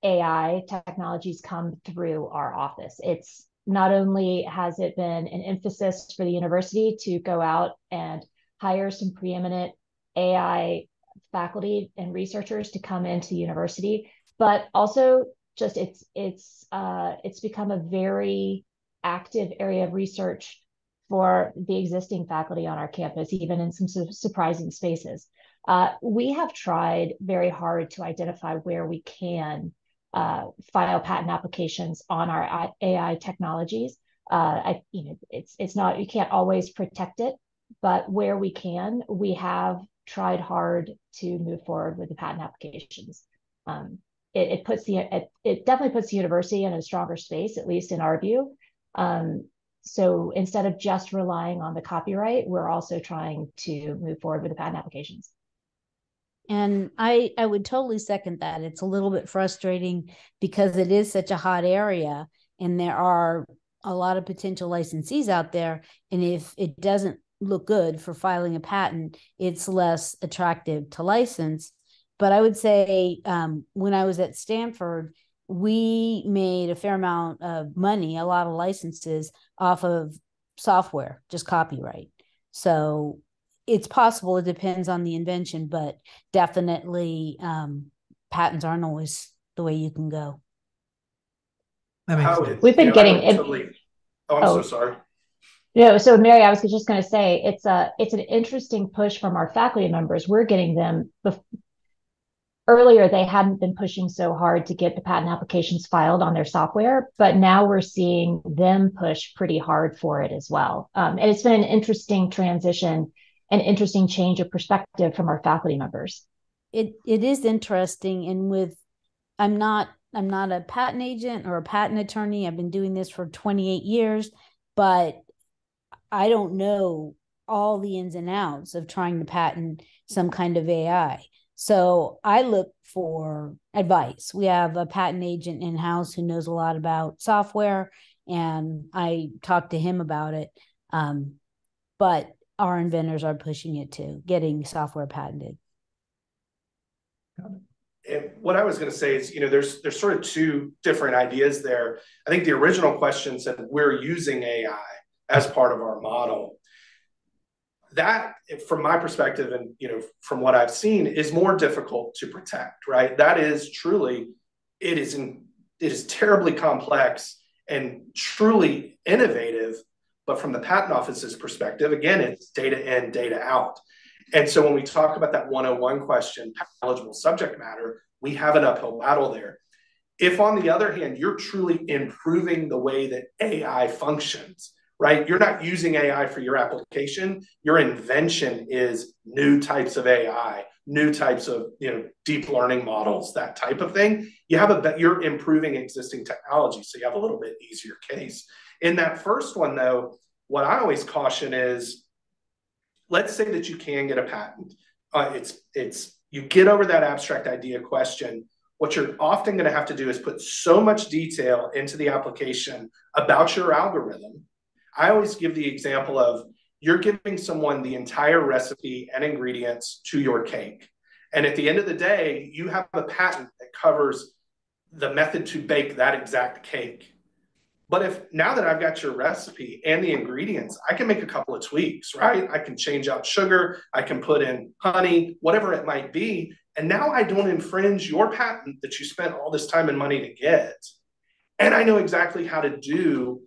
S4: AI technologies come through our office. It's not only has it been an emphasis for the university to go out and hire some preeminent AI faculty and researchers to come into the university, but also just it's it's uh, it's become a very active area of research for the existing faculty on our campus, even in some su surprising spaces. Uh, we have tried very hard to identify where we can uh, file patent applications on our AI technologies. Uh, I, you know, it's it's not you can't always protect it, but where we can, we have tried hard to move forward with the patent applications. Um, it, it, puts the it, it, definitely puts the university in a stronger space, at least in our view. Um, so instead of just relying on the copyright, we're also trying to move forward with the patent applications.
S5: And I I would totally second that. It's a little bit frustrating because it is such a hot area and there are a lot of potential licensees out there and if it doesn't look good for filing a patent, it's less attractive to license. But I would say um, when I was at Stanford, we made a fair amount of money, a lot of licenses off of software, just copyright. So it's possible. It depends on the invention, but definitely um, patents aren't always the way you can go.
S1: That makes sense.
S4: We've been getting it.
S3: Totally, oh, I'm oh. so sorry.
S4: No, so Mary, I was just going to say it's a it's an interesting push from our faculty members. We're getting them earlier they hadn't been pushing so hard to get the patent applications filed on their software but now we're seeing them push pretty hard for it as well. Um, and it's been an interesting transition an interesting change of perspective from our faculty members.
S5: It it is interesting and with i'm not i'm not a patent agent or a patent attorney. I've been doing this for 28 years but i don't know all the ins and outs of trying to patent some kind of ai so I look for advice. We have a patent agent in house who knows a lot about software, and I talk to him about it. Um, but our inventors are pushing it to getting software patented.
S3: And what I was going to say is, you know, there's there's sort of two different ideas there. I think the original question said we're using AI as part of our model that from my perspective and you know from what i've seen is more difficult to protect right? That is truly it is in, it is terribly complex and truly innovative but from the patent office's perspective again it's data in data out. And so when we talk about that 101 question eligible subject matter we have an uphill battle there. If on the other hand you're truly improving the way that ai functions right? You're not using AI for your application. Your invention is new types of AI, new types of you know deep learning models, that type of thing. You have a you're improving existing technology, so you have a little bit easier case. In that first one, though, what I always caution is, let's say that you can get a patent. Uh, it's it's you get over that abstract idea question. What you're often going to have to do is put so much detail into the application about your algorithm I always give the example of you're giving someone the entire recipe and ingredients to your cake. And at the end of the day, you have a patent that covers the method to bake that exact cake. But if now that I've got your recipe and the ingredients, I can make a couple of tweaks, right? I can change out sugar, I can put in honey, whatever it might be. And now I don't infringe your patent that you spent all this time and money to get. And I know exactly how to do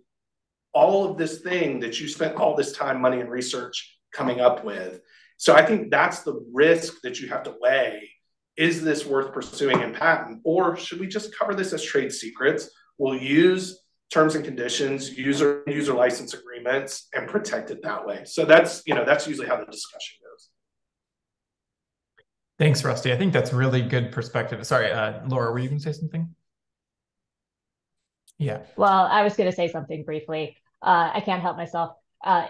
S3: all of this thing that you spent all this time, money, and research coming up with. So I think that's the risk that you have to weigh. Is this worth pursuing in patent? Or should we just cover this as trade secrets? We'll use terms and conditions, user user license agreements, and protect it that way. So that's you know that's usually how the discussion goes.
S1: Thanks, Rusty. I think that's really good perspective. Sorry, uh, Laura, were you going to say something? Yeah.
S4: Well, I was going to say something briefly. Uh, I can't help myself. Uh,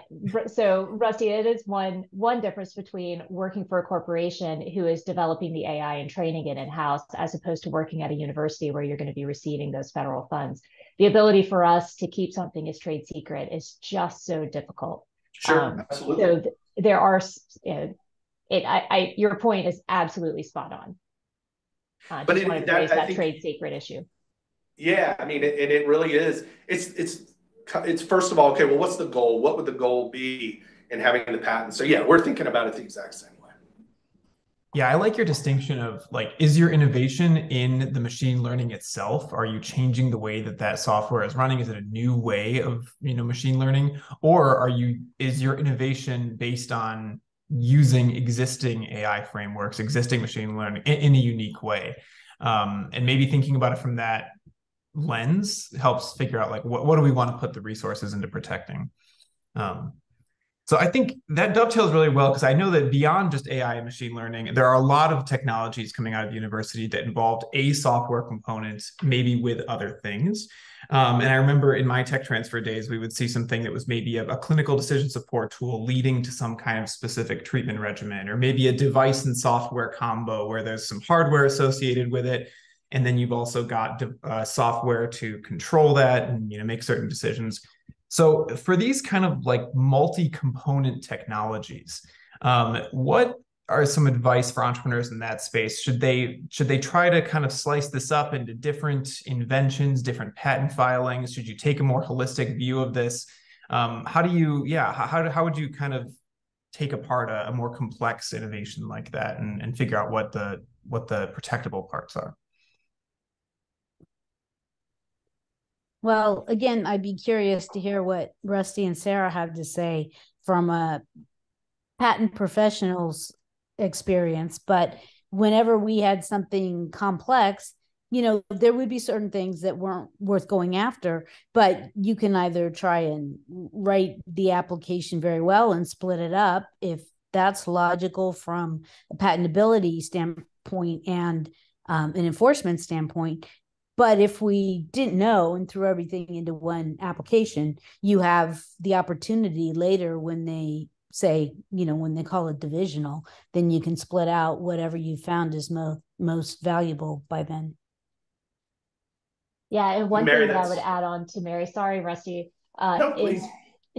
S4: so Rusty, it is one one difference between working for a corporation who is developing the AI and training it in house, as opposed to working at a university where you're going to be receiving those federal funds. The ability for us to keep something as trade secret is just so difficult.
S3: Sure, um, absolutely.
S4: So th- there are, you know, it. I, I, your point is absolutely spot on. Uh, but it, that, that think, trade secret issue.
S3: Yeah, I mean, it, and it really is. It's it's it's first of all, okay, well, what's the goal? What would the goal be in having the patent? So yeah, we're thinking about it the exact same way.
S1: Yeah, I like your distinction of like, is your innovation in the machine learning itself? Are you changing the way that that software is running? Is it a new way of you know machine learning, or are you is your innovation based on using existing AI frameworks, existing machine learning in, in a unique way? Um, and maybe thinking about it from that lens helps figure out like what, what do we want to put the resources into protecting? Um, so i think that dovetails really well because i know that beyond just ai and machine learning there are a lot of technologies coming out of the university that involved a software component maybe with other things. Um, and i remember in my tech transfer days we would see something that was maybe a, a clinical decision support tool leading to some kind of specific treatment regimen or maybe a device and software combo where there's some hardware associated with it and then you've also got uh, software to control that and you know make certain decisions. So for these kind of like multi-component technologies um, what are some advice for entrepreneurs in that space? Should they should they try to kind of slice this up into different inventions different patent filings? Should you take a more holistic view of this? Um, how do you yeah how, how would you kind of take apart a, a more complex innovation like that and, and figure out what the what the protectable parts are
S5: Well, again, I'd be curious to hear what Rusty and Sarah have to say from a patent professional's experience. But whenever we had something complex, you know, there would be certain things that weren't worth going after, but you can either try and write the application very well and split it up if that's logical from a patentability standpoint and um, an enforcement standpoint but if we didn't know and threw everything into one application, you have the opportunity later when they say, you know, when they call it divisional, then you can split out whatever you found is mo- most valuable by then.
S4: Yeah, and one Mary, thing that I would add on to Mary, sorry, Rusty, uh, no, is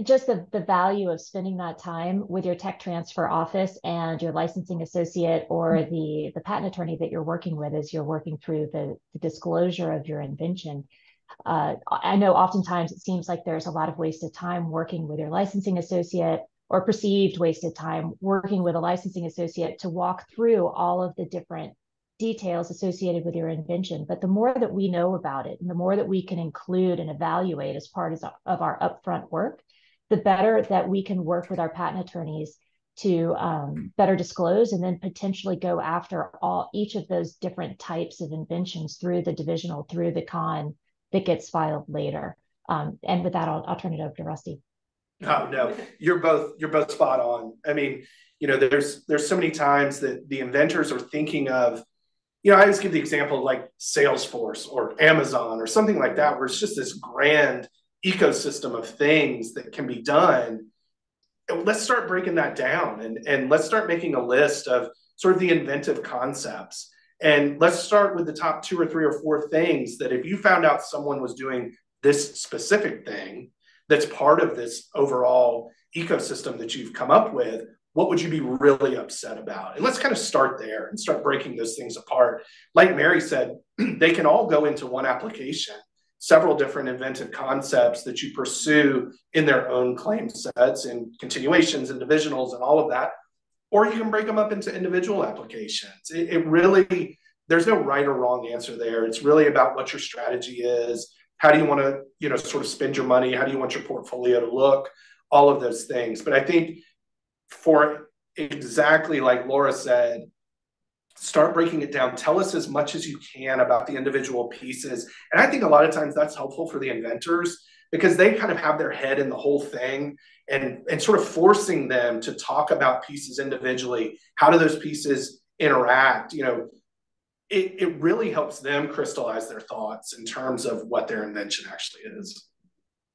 S4: just the, the value of spending that time with your tech transfer office and your licensing associate or mm-hmm. the the patent attorney that you're working with as you're working through the, the disclosure of your invention uh, i know oftentimes it seems like there's a lot of wasted time working with your licensing associate or perceived wasted time working with a licensing associate to walk through all of the different details associated with your invention but the more that we know about it and the more that we can include and evaluate as part of our upfront work the better that we can work with our patent attorneys to um, better disclose and then potentially go after all each of those different types of inventions through the divisional through the con that gets filed later. Um, and with that I'll, I'll turn it over to rusty.
S3: Oh no you're both you're both spot on. I mean you know there's there's so many times that the inventors are thinking of you know i always give the example of like salesforce or amazon or something like that where it's just this grand ecosystem of things that can be done let's start breaking that down and, and let's start making a list of sort of the inventive concepts. And let's start with the top two or three or four things that if you found out someone was doing this specific thing that's part of this overall ecosystem that you've come up with what would you be really upset about? And let's kind of start there and start breaking those things apart. Like mary said *clears throat* they can all go into one application several different inventive concepts that you pursue in their own claim sets and continuations and divisionals and all of that. Or you can break them up into individual applications. It, it really, there's no right or wrong answer there. It's really about what your strategy is. How do you want to, you know, sort of spend your money? How do you want your portfolio to look? All of those things. But I think for exactly like Laura said, start breaking it down. Tell us as much as you can about the individual pieces. And I think a lot of times that's helpful for the inventors because they kind of have their head in the whole thing and, and sort of forcing them to talk about pieces individually. How do those pieces interact? You know, it, it really helps them crystallize their thoughts in terms of what their invention actually is.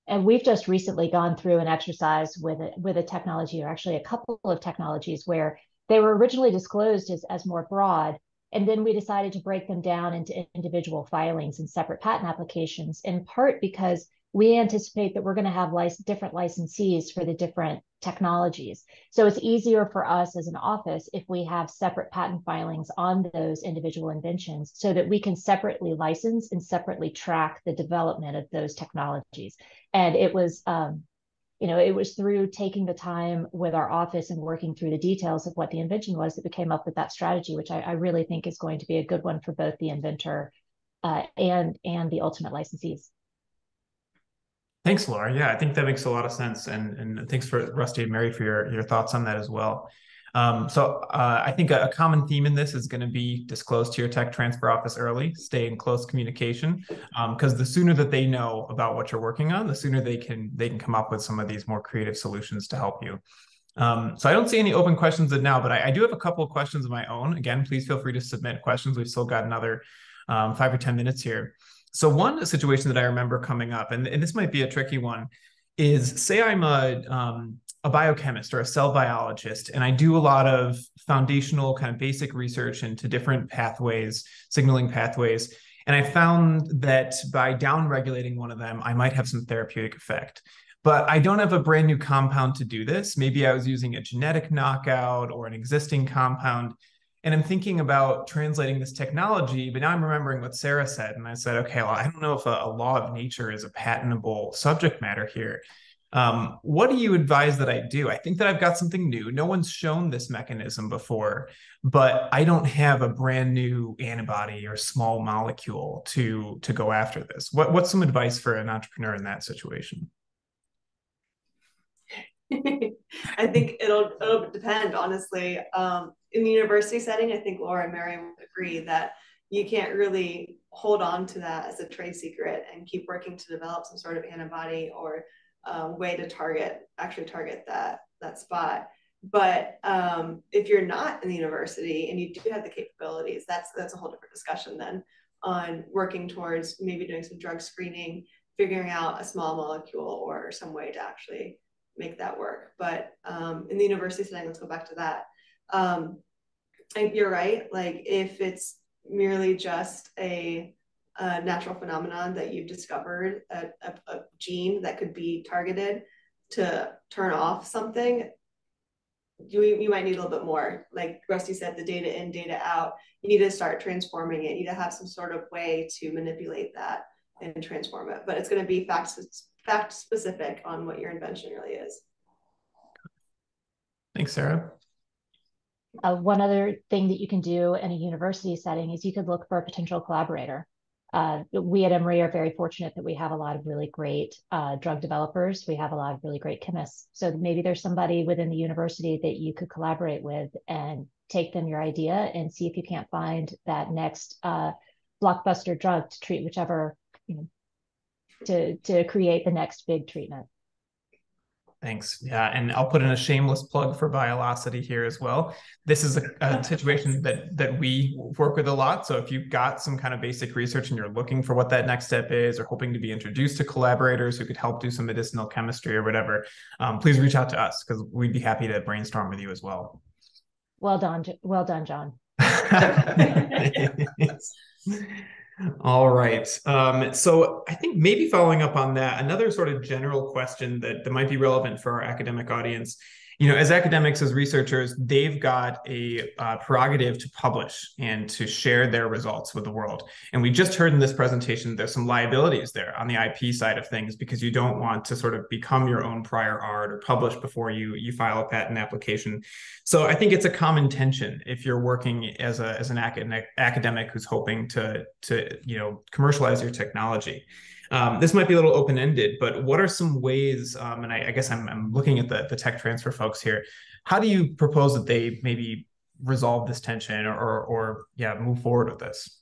S4: And we've just recently gone through an exercise with a, with a technology, or actually a couple of technologies, where they were originally disclosed as, as more broad, and then we decided to break them down into individual filings and separate patent applications, in part because we anticipate that we're going to have lic- different licensees for the different technologies. So it's easier for us as an office if we have separate patent filings on those individual inventions so that we can separately license and separately track the development of those technologies. And it was, um, you know, it was through taking the time with our office and working through the details of what the invention was that we came up with that strategy, which I, I really think is going to be a good one for both the inventor uh, and and the ultimate licensees.
S1: Thanks, Laura. Yeah, I think that makes a lot of sense, and and thanks for Rusty and Mary for your your thoughts on that as well. Um, so uh, I think a, a, common theme in this is going to be disclose to your tech transfer office early, stay in close communication, because um, the sooner that they know about what you're working on, the sooner they can they can come up with some of these more creative solutions to help you. Um, so I don't see any open questions now, but I, I, do have a couple of questions of my own. Again, please feel free to submit questions. We've still got another um, five or ten minutes here. So one situation that I remember coming up, and, and this might be a tricky one, is say I'm a um, a biochemist or a cell biologist, and I do a lot of foundational kind of basic research into different pathways, signaling pathways. And I found that by downregulating one of them, I might have some therapeutic effect. But I don't have a brand new compound to do this. Maybe I was using a genetic knockout or an existing compound and I'm thinking about translating this technology, but now I'm remembering what Sarah said. And I said, okay, well, I don't know if a, a law of nature is a patentable subject matter here. Um, what do you advise that I do? I think that I've got something new. No one's shown this mechanism before, but I don't have a brand new antibody or small molecule to to go after this. What, what's some advice for an entrepreneur in that situation? *laughs*
S2: I think it'll, it'll depend, honestly. Um, in the university setting, I think Laura and Mary would agree that you can't really hold on to that as a trade secret and keep working to develop some sort of antibody or um, way to target, actually target that, that spot. But um, if you're not in the university and you do have the capabilities, that's that's a whole different discussion then on working towards maybe doing some drug screening, figuring out a small molecule or some way to actually make that work. But um, in the university setting, let's go back to that. Um, and you're right. Like if it's merely just a, a natural phenomenon that you've discovered, a, a, a, gene that could be targeted to turn off something, you, you might need a little bit more. Like Rusty said, the data in, data out. You need to start transforming it. You need to have some sort of way to manipulate that and transform it. But it's going to be fact fact specific on what your invention really is.
S1: Thanks, Sarah.
S4: Uh, one other thing that you can do in a university setting is you could look for a potential collaborator. Uh, we at Emory are very fortunate that we have a lot of really great uh, drug developers. We have a lot of really great chemists. So maybe there's somebody within the university that you could collaborate with and take them your idea and see if you can't find that next uh, blockbuster drug to treat whichever you know, to to create the next big treatment.
S1: Thanks. Yeah, and I'll put in a shameless plug for Biolocity here as well. This is a, a, *laughs* situation that that we work with a lot. So if you've got some kind of basic research and you're looking for what that next step is, or hoping to be introduced to collaborators who could help do some medicinal chemistry or whatever, um, please reach out to us because we'd be happy to brainstorm with you as well.
S4: Well done, well done, John. *laughs* *laughs*
S1: All right. Um, so I think maybe following up on that, another sort of general question that, that might be relevant for our academic audience you know, as academics, as researchers, they've got a uh, prerogative to publish and to share their results with the world. And we just heard in this presentation, there's some liabilities there on the IP side of things because you don't want to sort of become your own prior art or publish before you you file a patent application. So I think it's a common tension if you're working as a as an academic academic who's hoping to to you know commercialize your technology. Um, this might be a little open ended, but what are some ways? Um, and I, I guess I'm, I'm, looking at the, the tech transfer folks here. How do you propose that they maybe resolve this tension or, or, or yeah, move forward with this?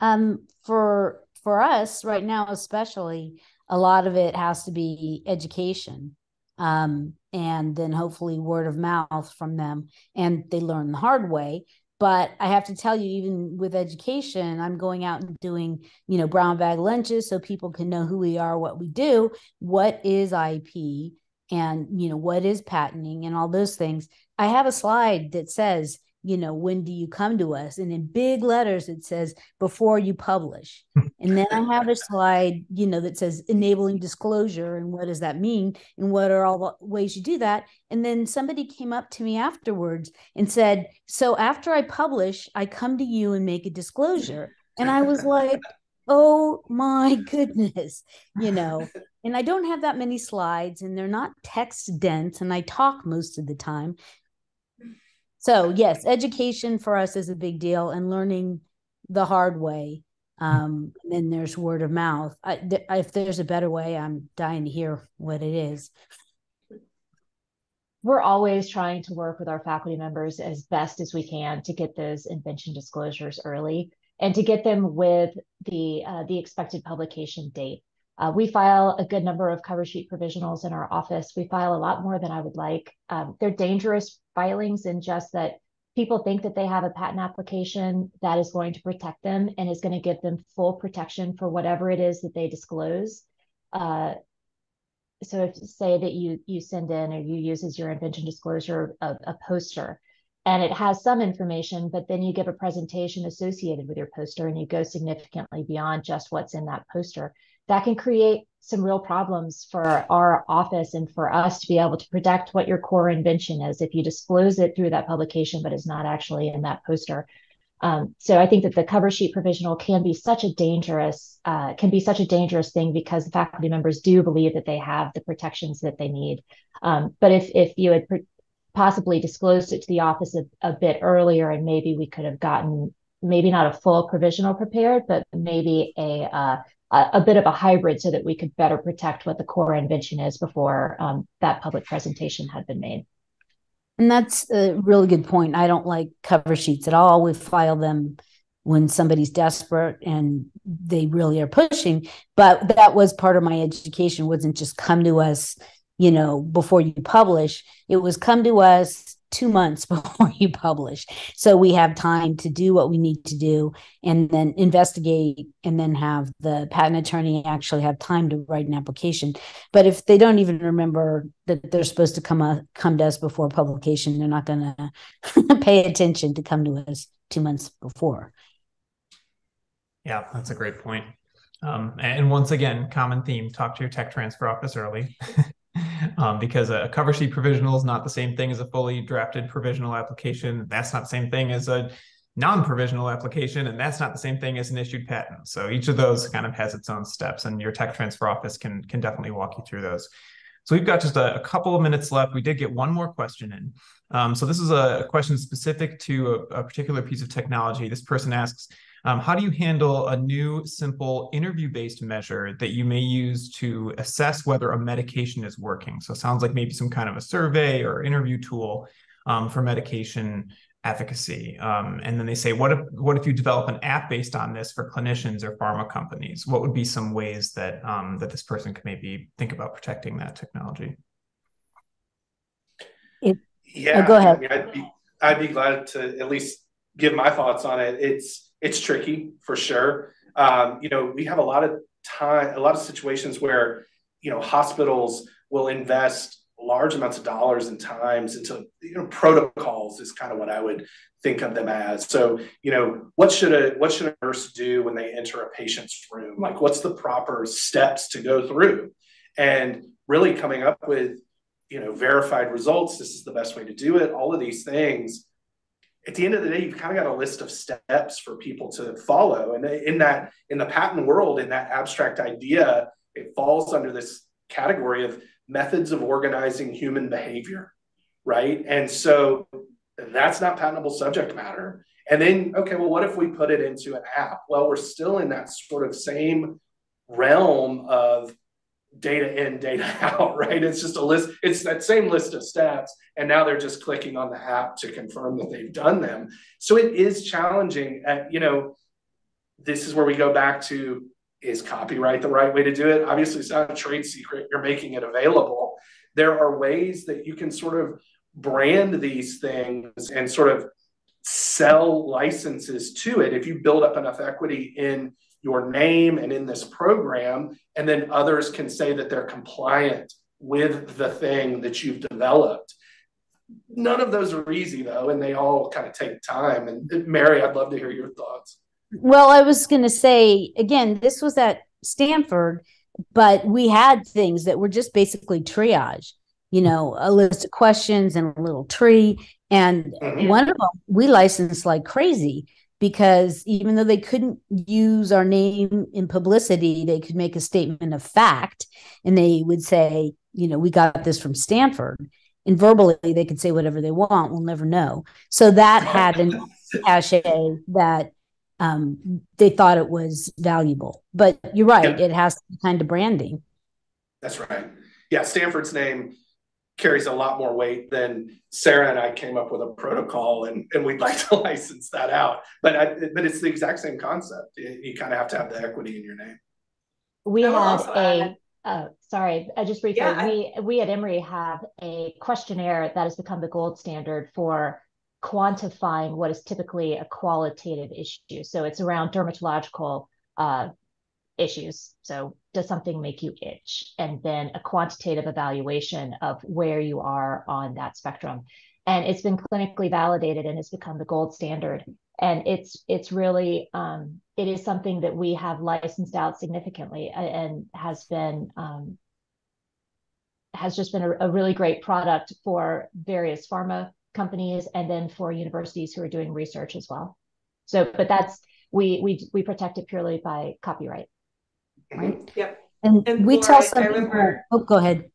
S5: Um, for for us right now, especially, a lot of it has to be education, um, and then hopefully word of mouth from them, and they learn the hard way but i have to tell you even with education i'm going out and doing you know brown bag lunches so people can know who we are what we do what is ip and you know what is patenting and all those things. I have a slide that says you know, when do you come to us? And in big letters, it says before you publish. *laughs* and then I have a slide, you know, that says enabling disclosure. And what does that mean? And what are all the ways you do that? And then somebody came up to me afterwards and said, So after I publish, I come to you and make a disclosure. And I was like, Oh my goodness, you know. *laughs* And I don't have that many slides and they're not text dense and I talk most of the time. So yes, education for us is a big deal, and learning the hard way. Um, and then there's word of mouth. I, th- if there's a better way, I'm dying to hear what it is.
S4: We're always trying to work with our faculty members as best as we can to get those invention disclosures early and to get them with the uh, the expected publication date. Uh, we file a good number of cover sheet provisionals in our office. We file a lot more than I would like. Um, they're dangerous filings in just that people think that they have a patent application that is going to protect them and is going to give them full protection for whatever it is that they disclose. Uh, so if say that you you send in or you use as your invention disclosure a, a poster and it has some information, but then you give a presentation associated with your poster and you go significantly beyond just what's in that poster that can create some real problems for our office and for us to be able to protect what your core invention is if you disclose it through that publication, but is not actually in that poster. Um, so I think that the cover sheet provisional can be such a dangerous uh, can be such a dangerous thing because the faculty members do believe that they have the protections that they need. Um, but if if you had possibly disclosed it to the office a, a bit earlier, and maybe we could have gotten maybe not a full provisional prepared, but maybe a uh, a, bit of a hybrid so that we could better protect what the core invention is before um, that public presentation had been made.
S5: And that's a really good point. I don't like cover sheets at all. We file them when somebody's desperate and they really are pushing. But that was part of my education wasn't just come to us, you know, before you publish. It was come to us two months *laughs* before you publish. So we have time to do what we need to do and then investigate and then have the patent attorney actually have time to write an application. But if they don't even remember that they're supposed to come up, come to us before publication, they're not going *laughs* to pay attention to come to us two months before.
S1: Yeah, that's a great point. Um, and once again, common theme: talk to your tech transfer office early. *laughs* *laughs* um, because a cover sheet provisional is not the same thing as a fully drafted provisional application. That's not the same thing as a non-provisional application, and that's not the same thing as an issued patent. So each of those kind of has its own steps, and your tech transfer office can can definitely walk you through those. So we've got just a, a couple of minutes left. We did get one more question in. Um, so this is a, question specific to a, a particular piece of technology. This person asks, um, how do you handle a new, simple interview-based measure that you may use to assess whether a medication is working? So it sounds like maybe some kind of a survey or interview tool um, for medication efficacy. Um, and then they say, what if what if you develop an app based on this for clinicians or pharma companies? What would be some ways that um, that this person could maybe think about protecting that technology?
S5: It, yeah, oh, go ahead.
S3: I mean, I'd be I'd be glad to at least give my thoughts on it. It's it's tricky for sure. Um, you know, we have a lot of time, a lot of situations where, you know, hospitals will invest large amounts of dollars and times into you know protocols is kind of what I would think of them as. So you know what should a what should a nurse do when they enter a patient's room? Like what's the proper steps to go through, and really coming up with you know, verified results. This is the best way to do it. All of these things. At the end of the day, you've kind of got a list of steps for people to follow. And in that, in the patent world, in that abstract idea, it falls under this category of methods of organizing human behavior, right? And so that's not patentable subject matter. And then, okay, well, what if we put it into an app? Well, we're still in that sort of same realm of data in, data *laughs* out, right? It's just a list, it's that same list of steps. And now they're just clicking on the app to confirm that they've done them. So it is challenging. At, you know, this is where we go back to is copyright the right way to do it? Obviously, it's not a trade secret. You're making it available. There are ways that you can sort of brand these things and sort of sell licenses to it if you build up enough equity in your name and in this program and then others can say that they're compliant with the thing that you've developed none of those are easy though and they all kind of take time and mary i'd love to hear your thoughts
S5: well i was going to say again this was at stanford but we had things that were just basically triage you know, a list of questions and a little tree. And mm-hmm. one of them we licensed like crazy because even though they couldn't use our name in publicity, they could make a statement of fact and they would say, you know, we got this from Stanford. And verbally, they could say whatever they want. We'll never know. So that had an cachet that um, they thought it was valuable. But you're right; it has to kind of branding.
S3: That's right. Yeah, Stanford's name carries a lot more weight than Sarah and I came up with a protocol and, and we'd like *laughs* to license that out. But I, but it's the exact same concept. You, you kind of have to have the equity in your name.
S4: We had a uh, sorry, I just briefly yeah, we we at Emory have a questionnaire that has become the gold standard for quantifying what is typically a qualitative issue. So it's around dermatological uh, issues. So does something make you itch? And then a quantitative evaluation of where you are on that spectrum. And it's been clinically validated and has become the gold standard. And it's it's really um, it is something that we have licensed out significantly and has been um, has just been a, a really great product for various pharma companies and then for universities who are doing research as well. So, but that's we we we protect it purely by copyright
S2: right? Yep.
S5: And, and we Laura, tell some I remember, people, oh, go ahead. *laughs*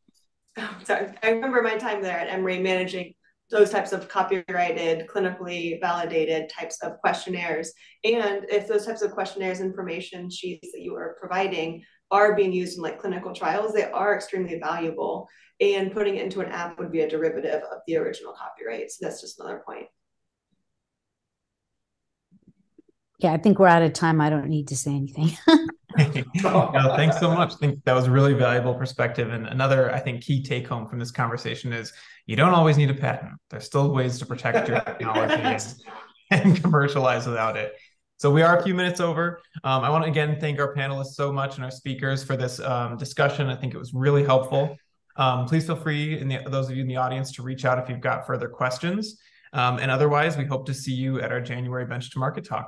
S2: Oh, sorry. I remember my time there at Emory managing those types of copyrighted, clinically validated types of questionnaires. And if those types of questionnaires, information sheets that you are providing are being used in like clinical trials, they are extremely valuable. And putting it into an app would be a derivative of the original copyright. So that's just another point.
S5: Yeah, I think we're out of time. I don't need to say anything. *laughs*
S1: no, thanks so much. I *laughs* think that was a really valuable perspective. And another, I think, key take home from this conversation is you don't always need a patent. There's still ways to protect your technology *laughs* and commercialize without it. So we are a few minutes over. Um, I want to again thank our panelists so much and our speakers for this um, discussion. I think it was really helpful. Um, please feel free, in the, those of you in the audience, to reach out if you've got further questions. Um, and otherwise, we hope to see you at our January Bench to Market Talk.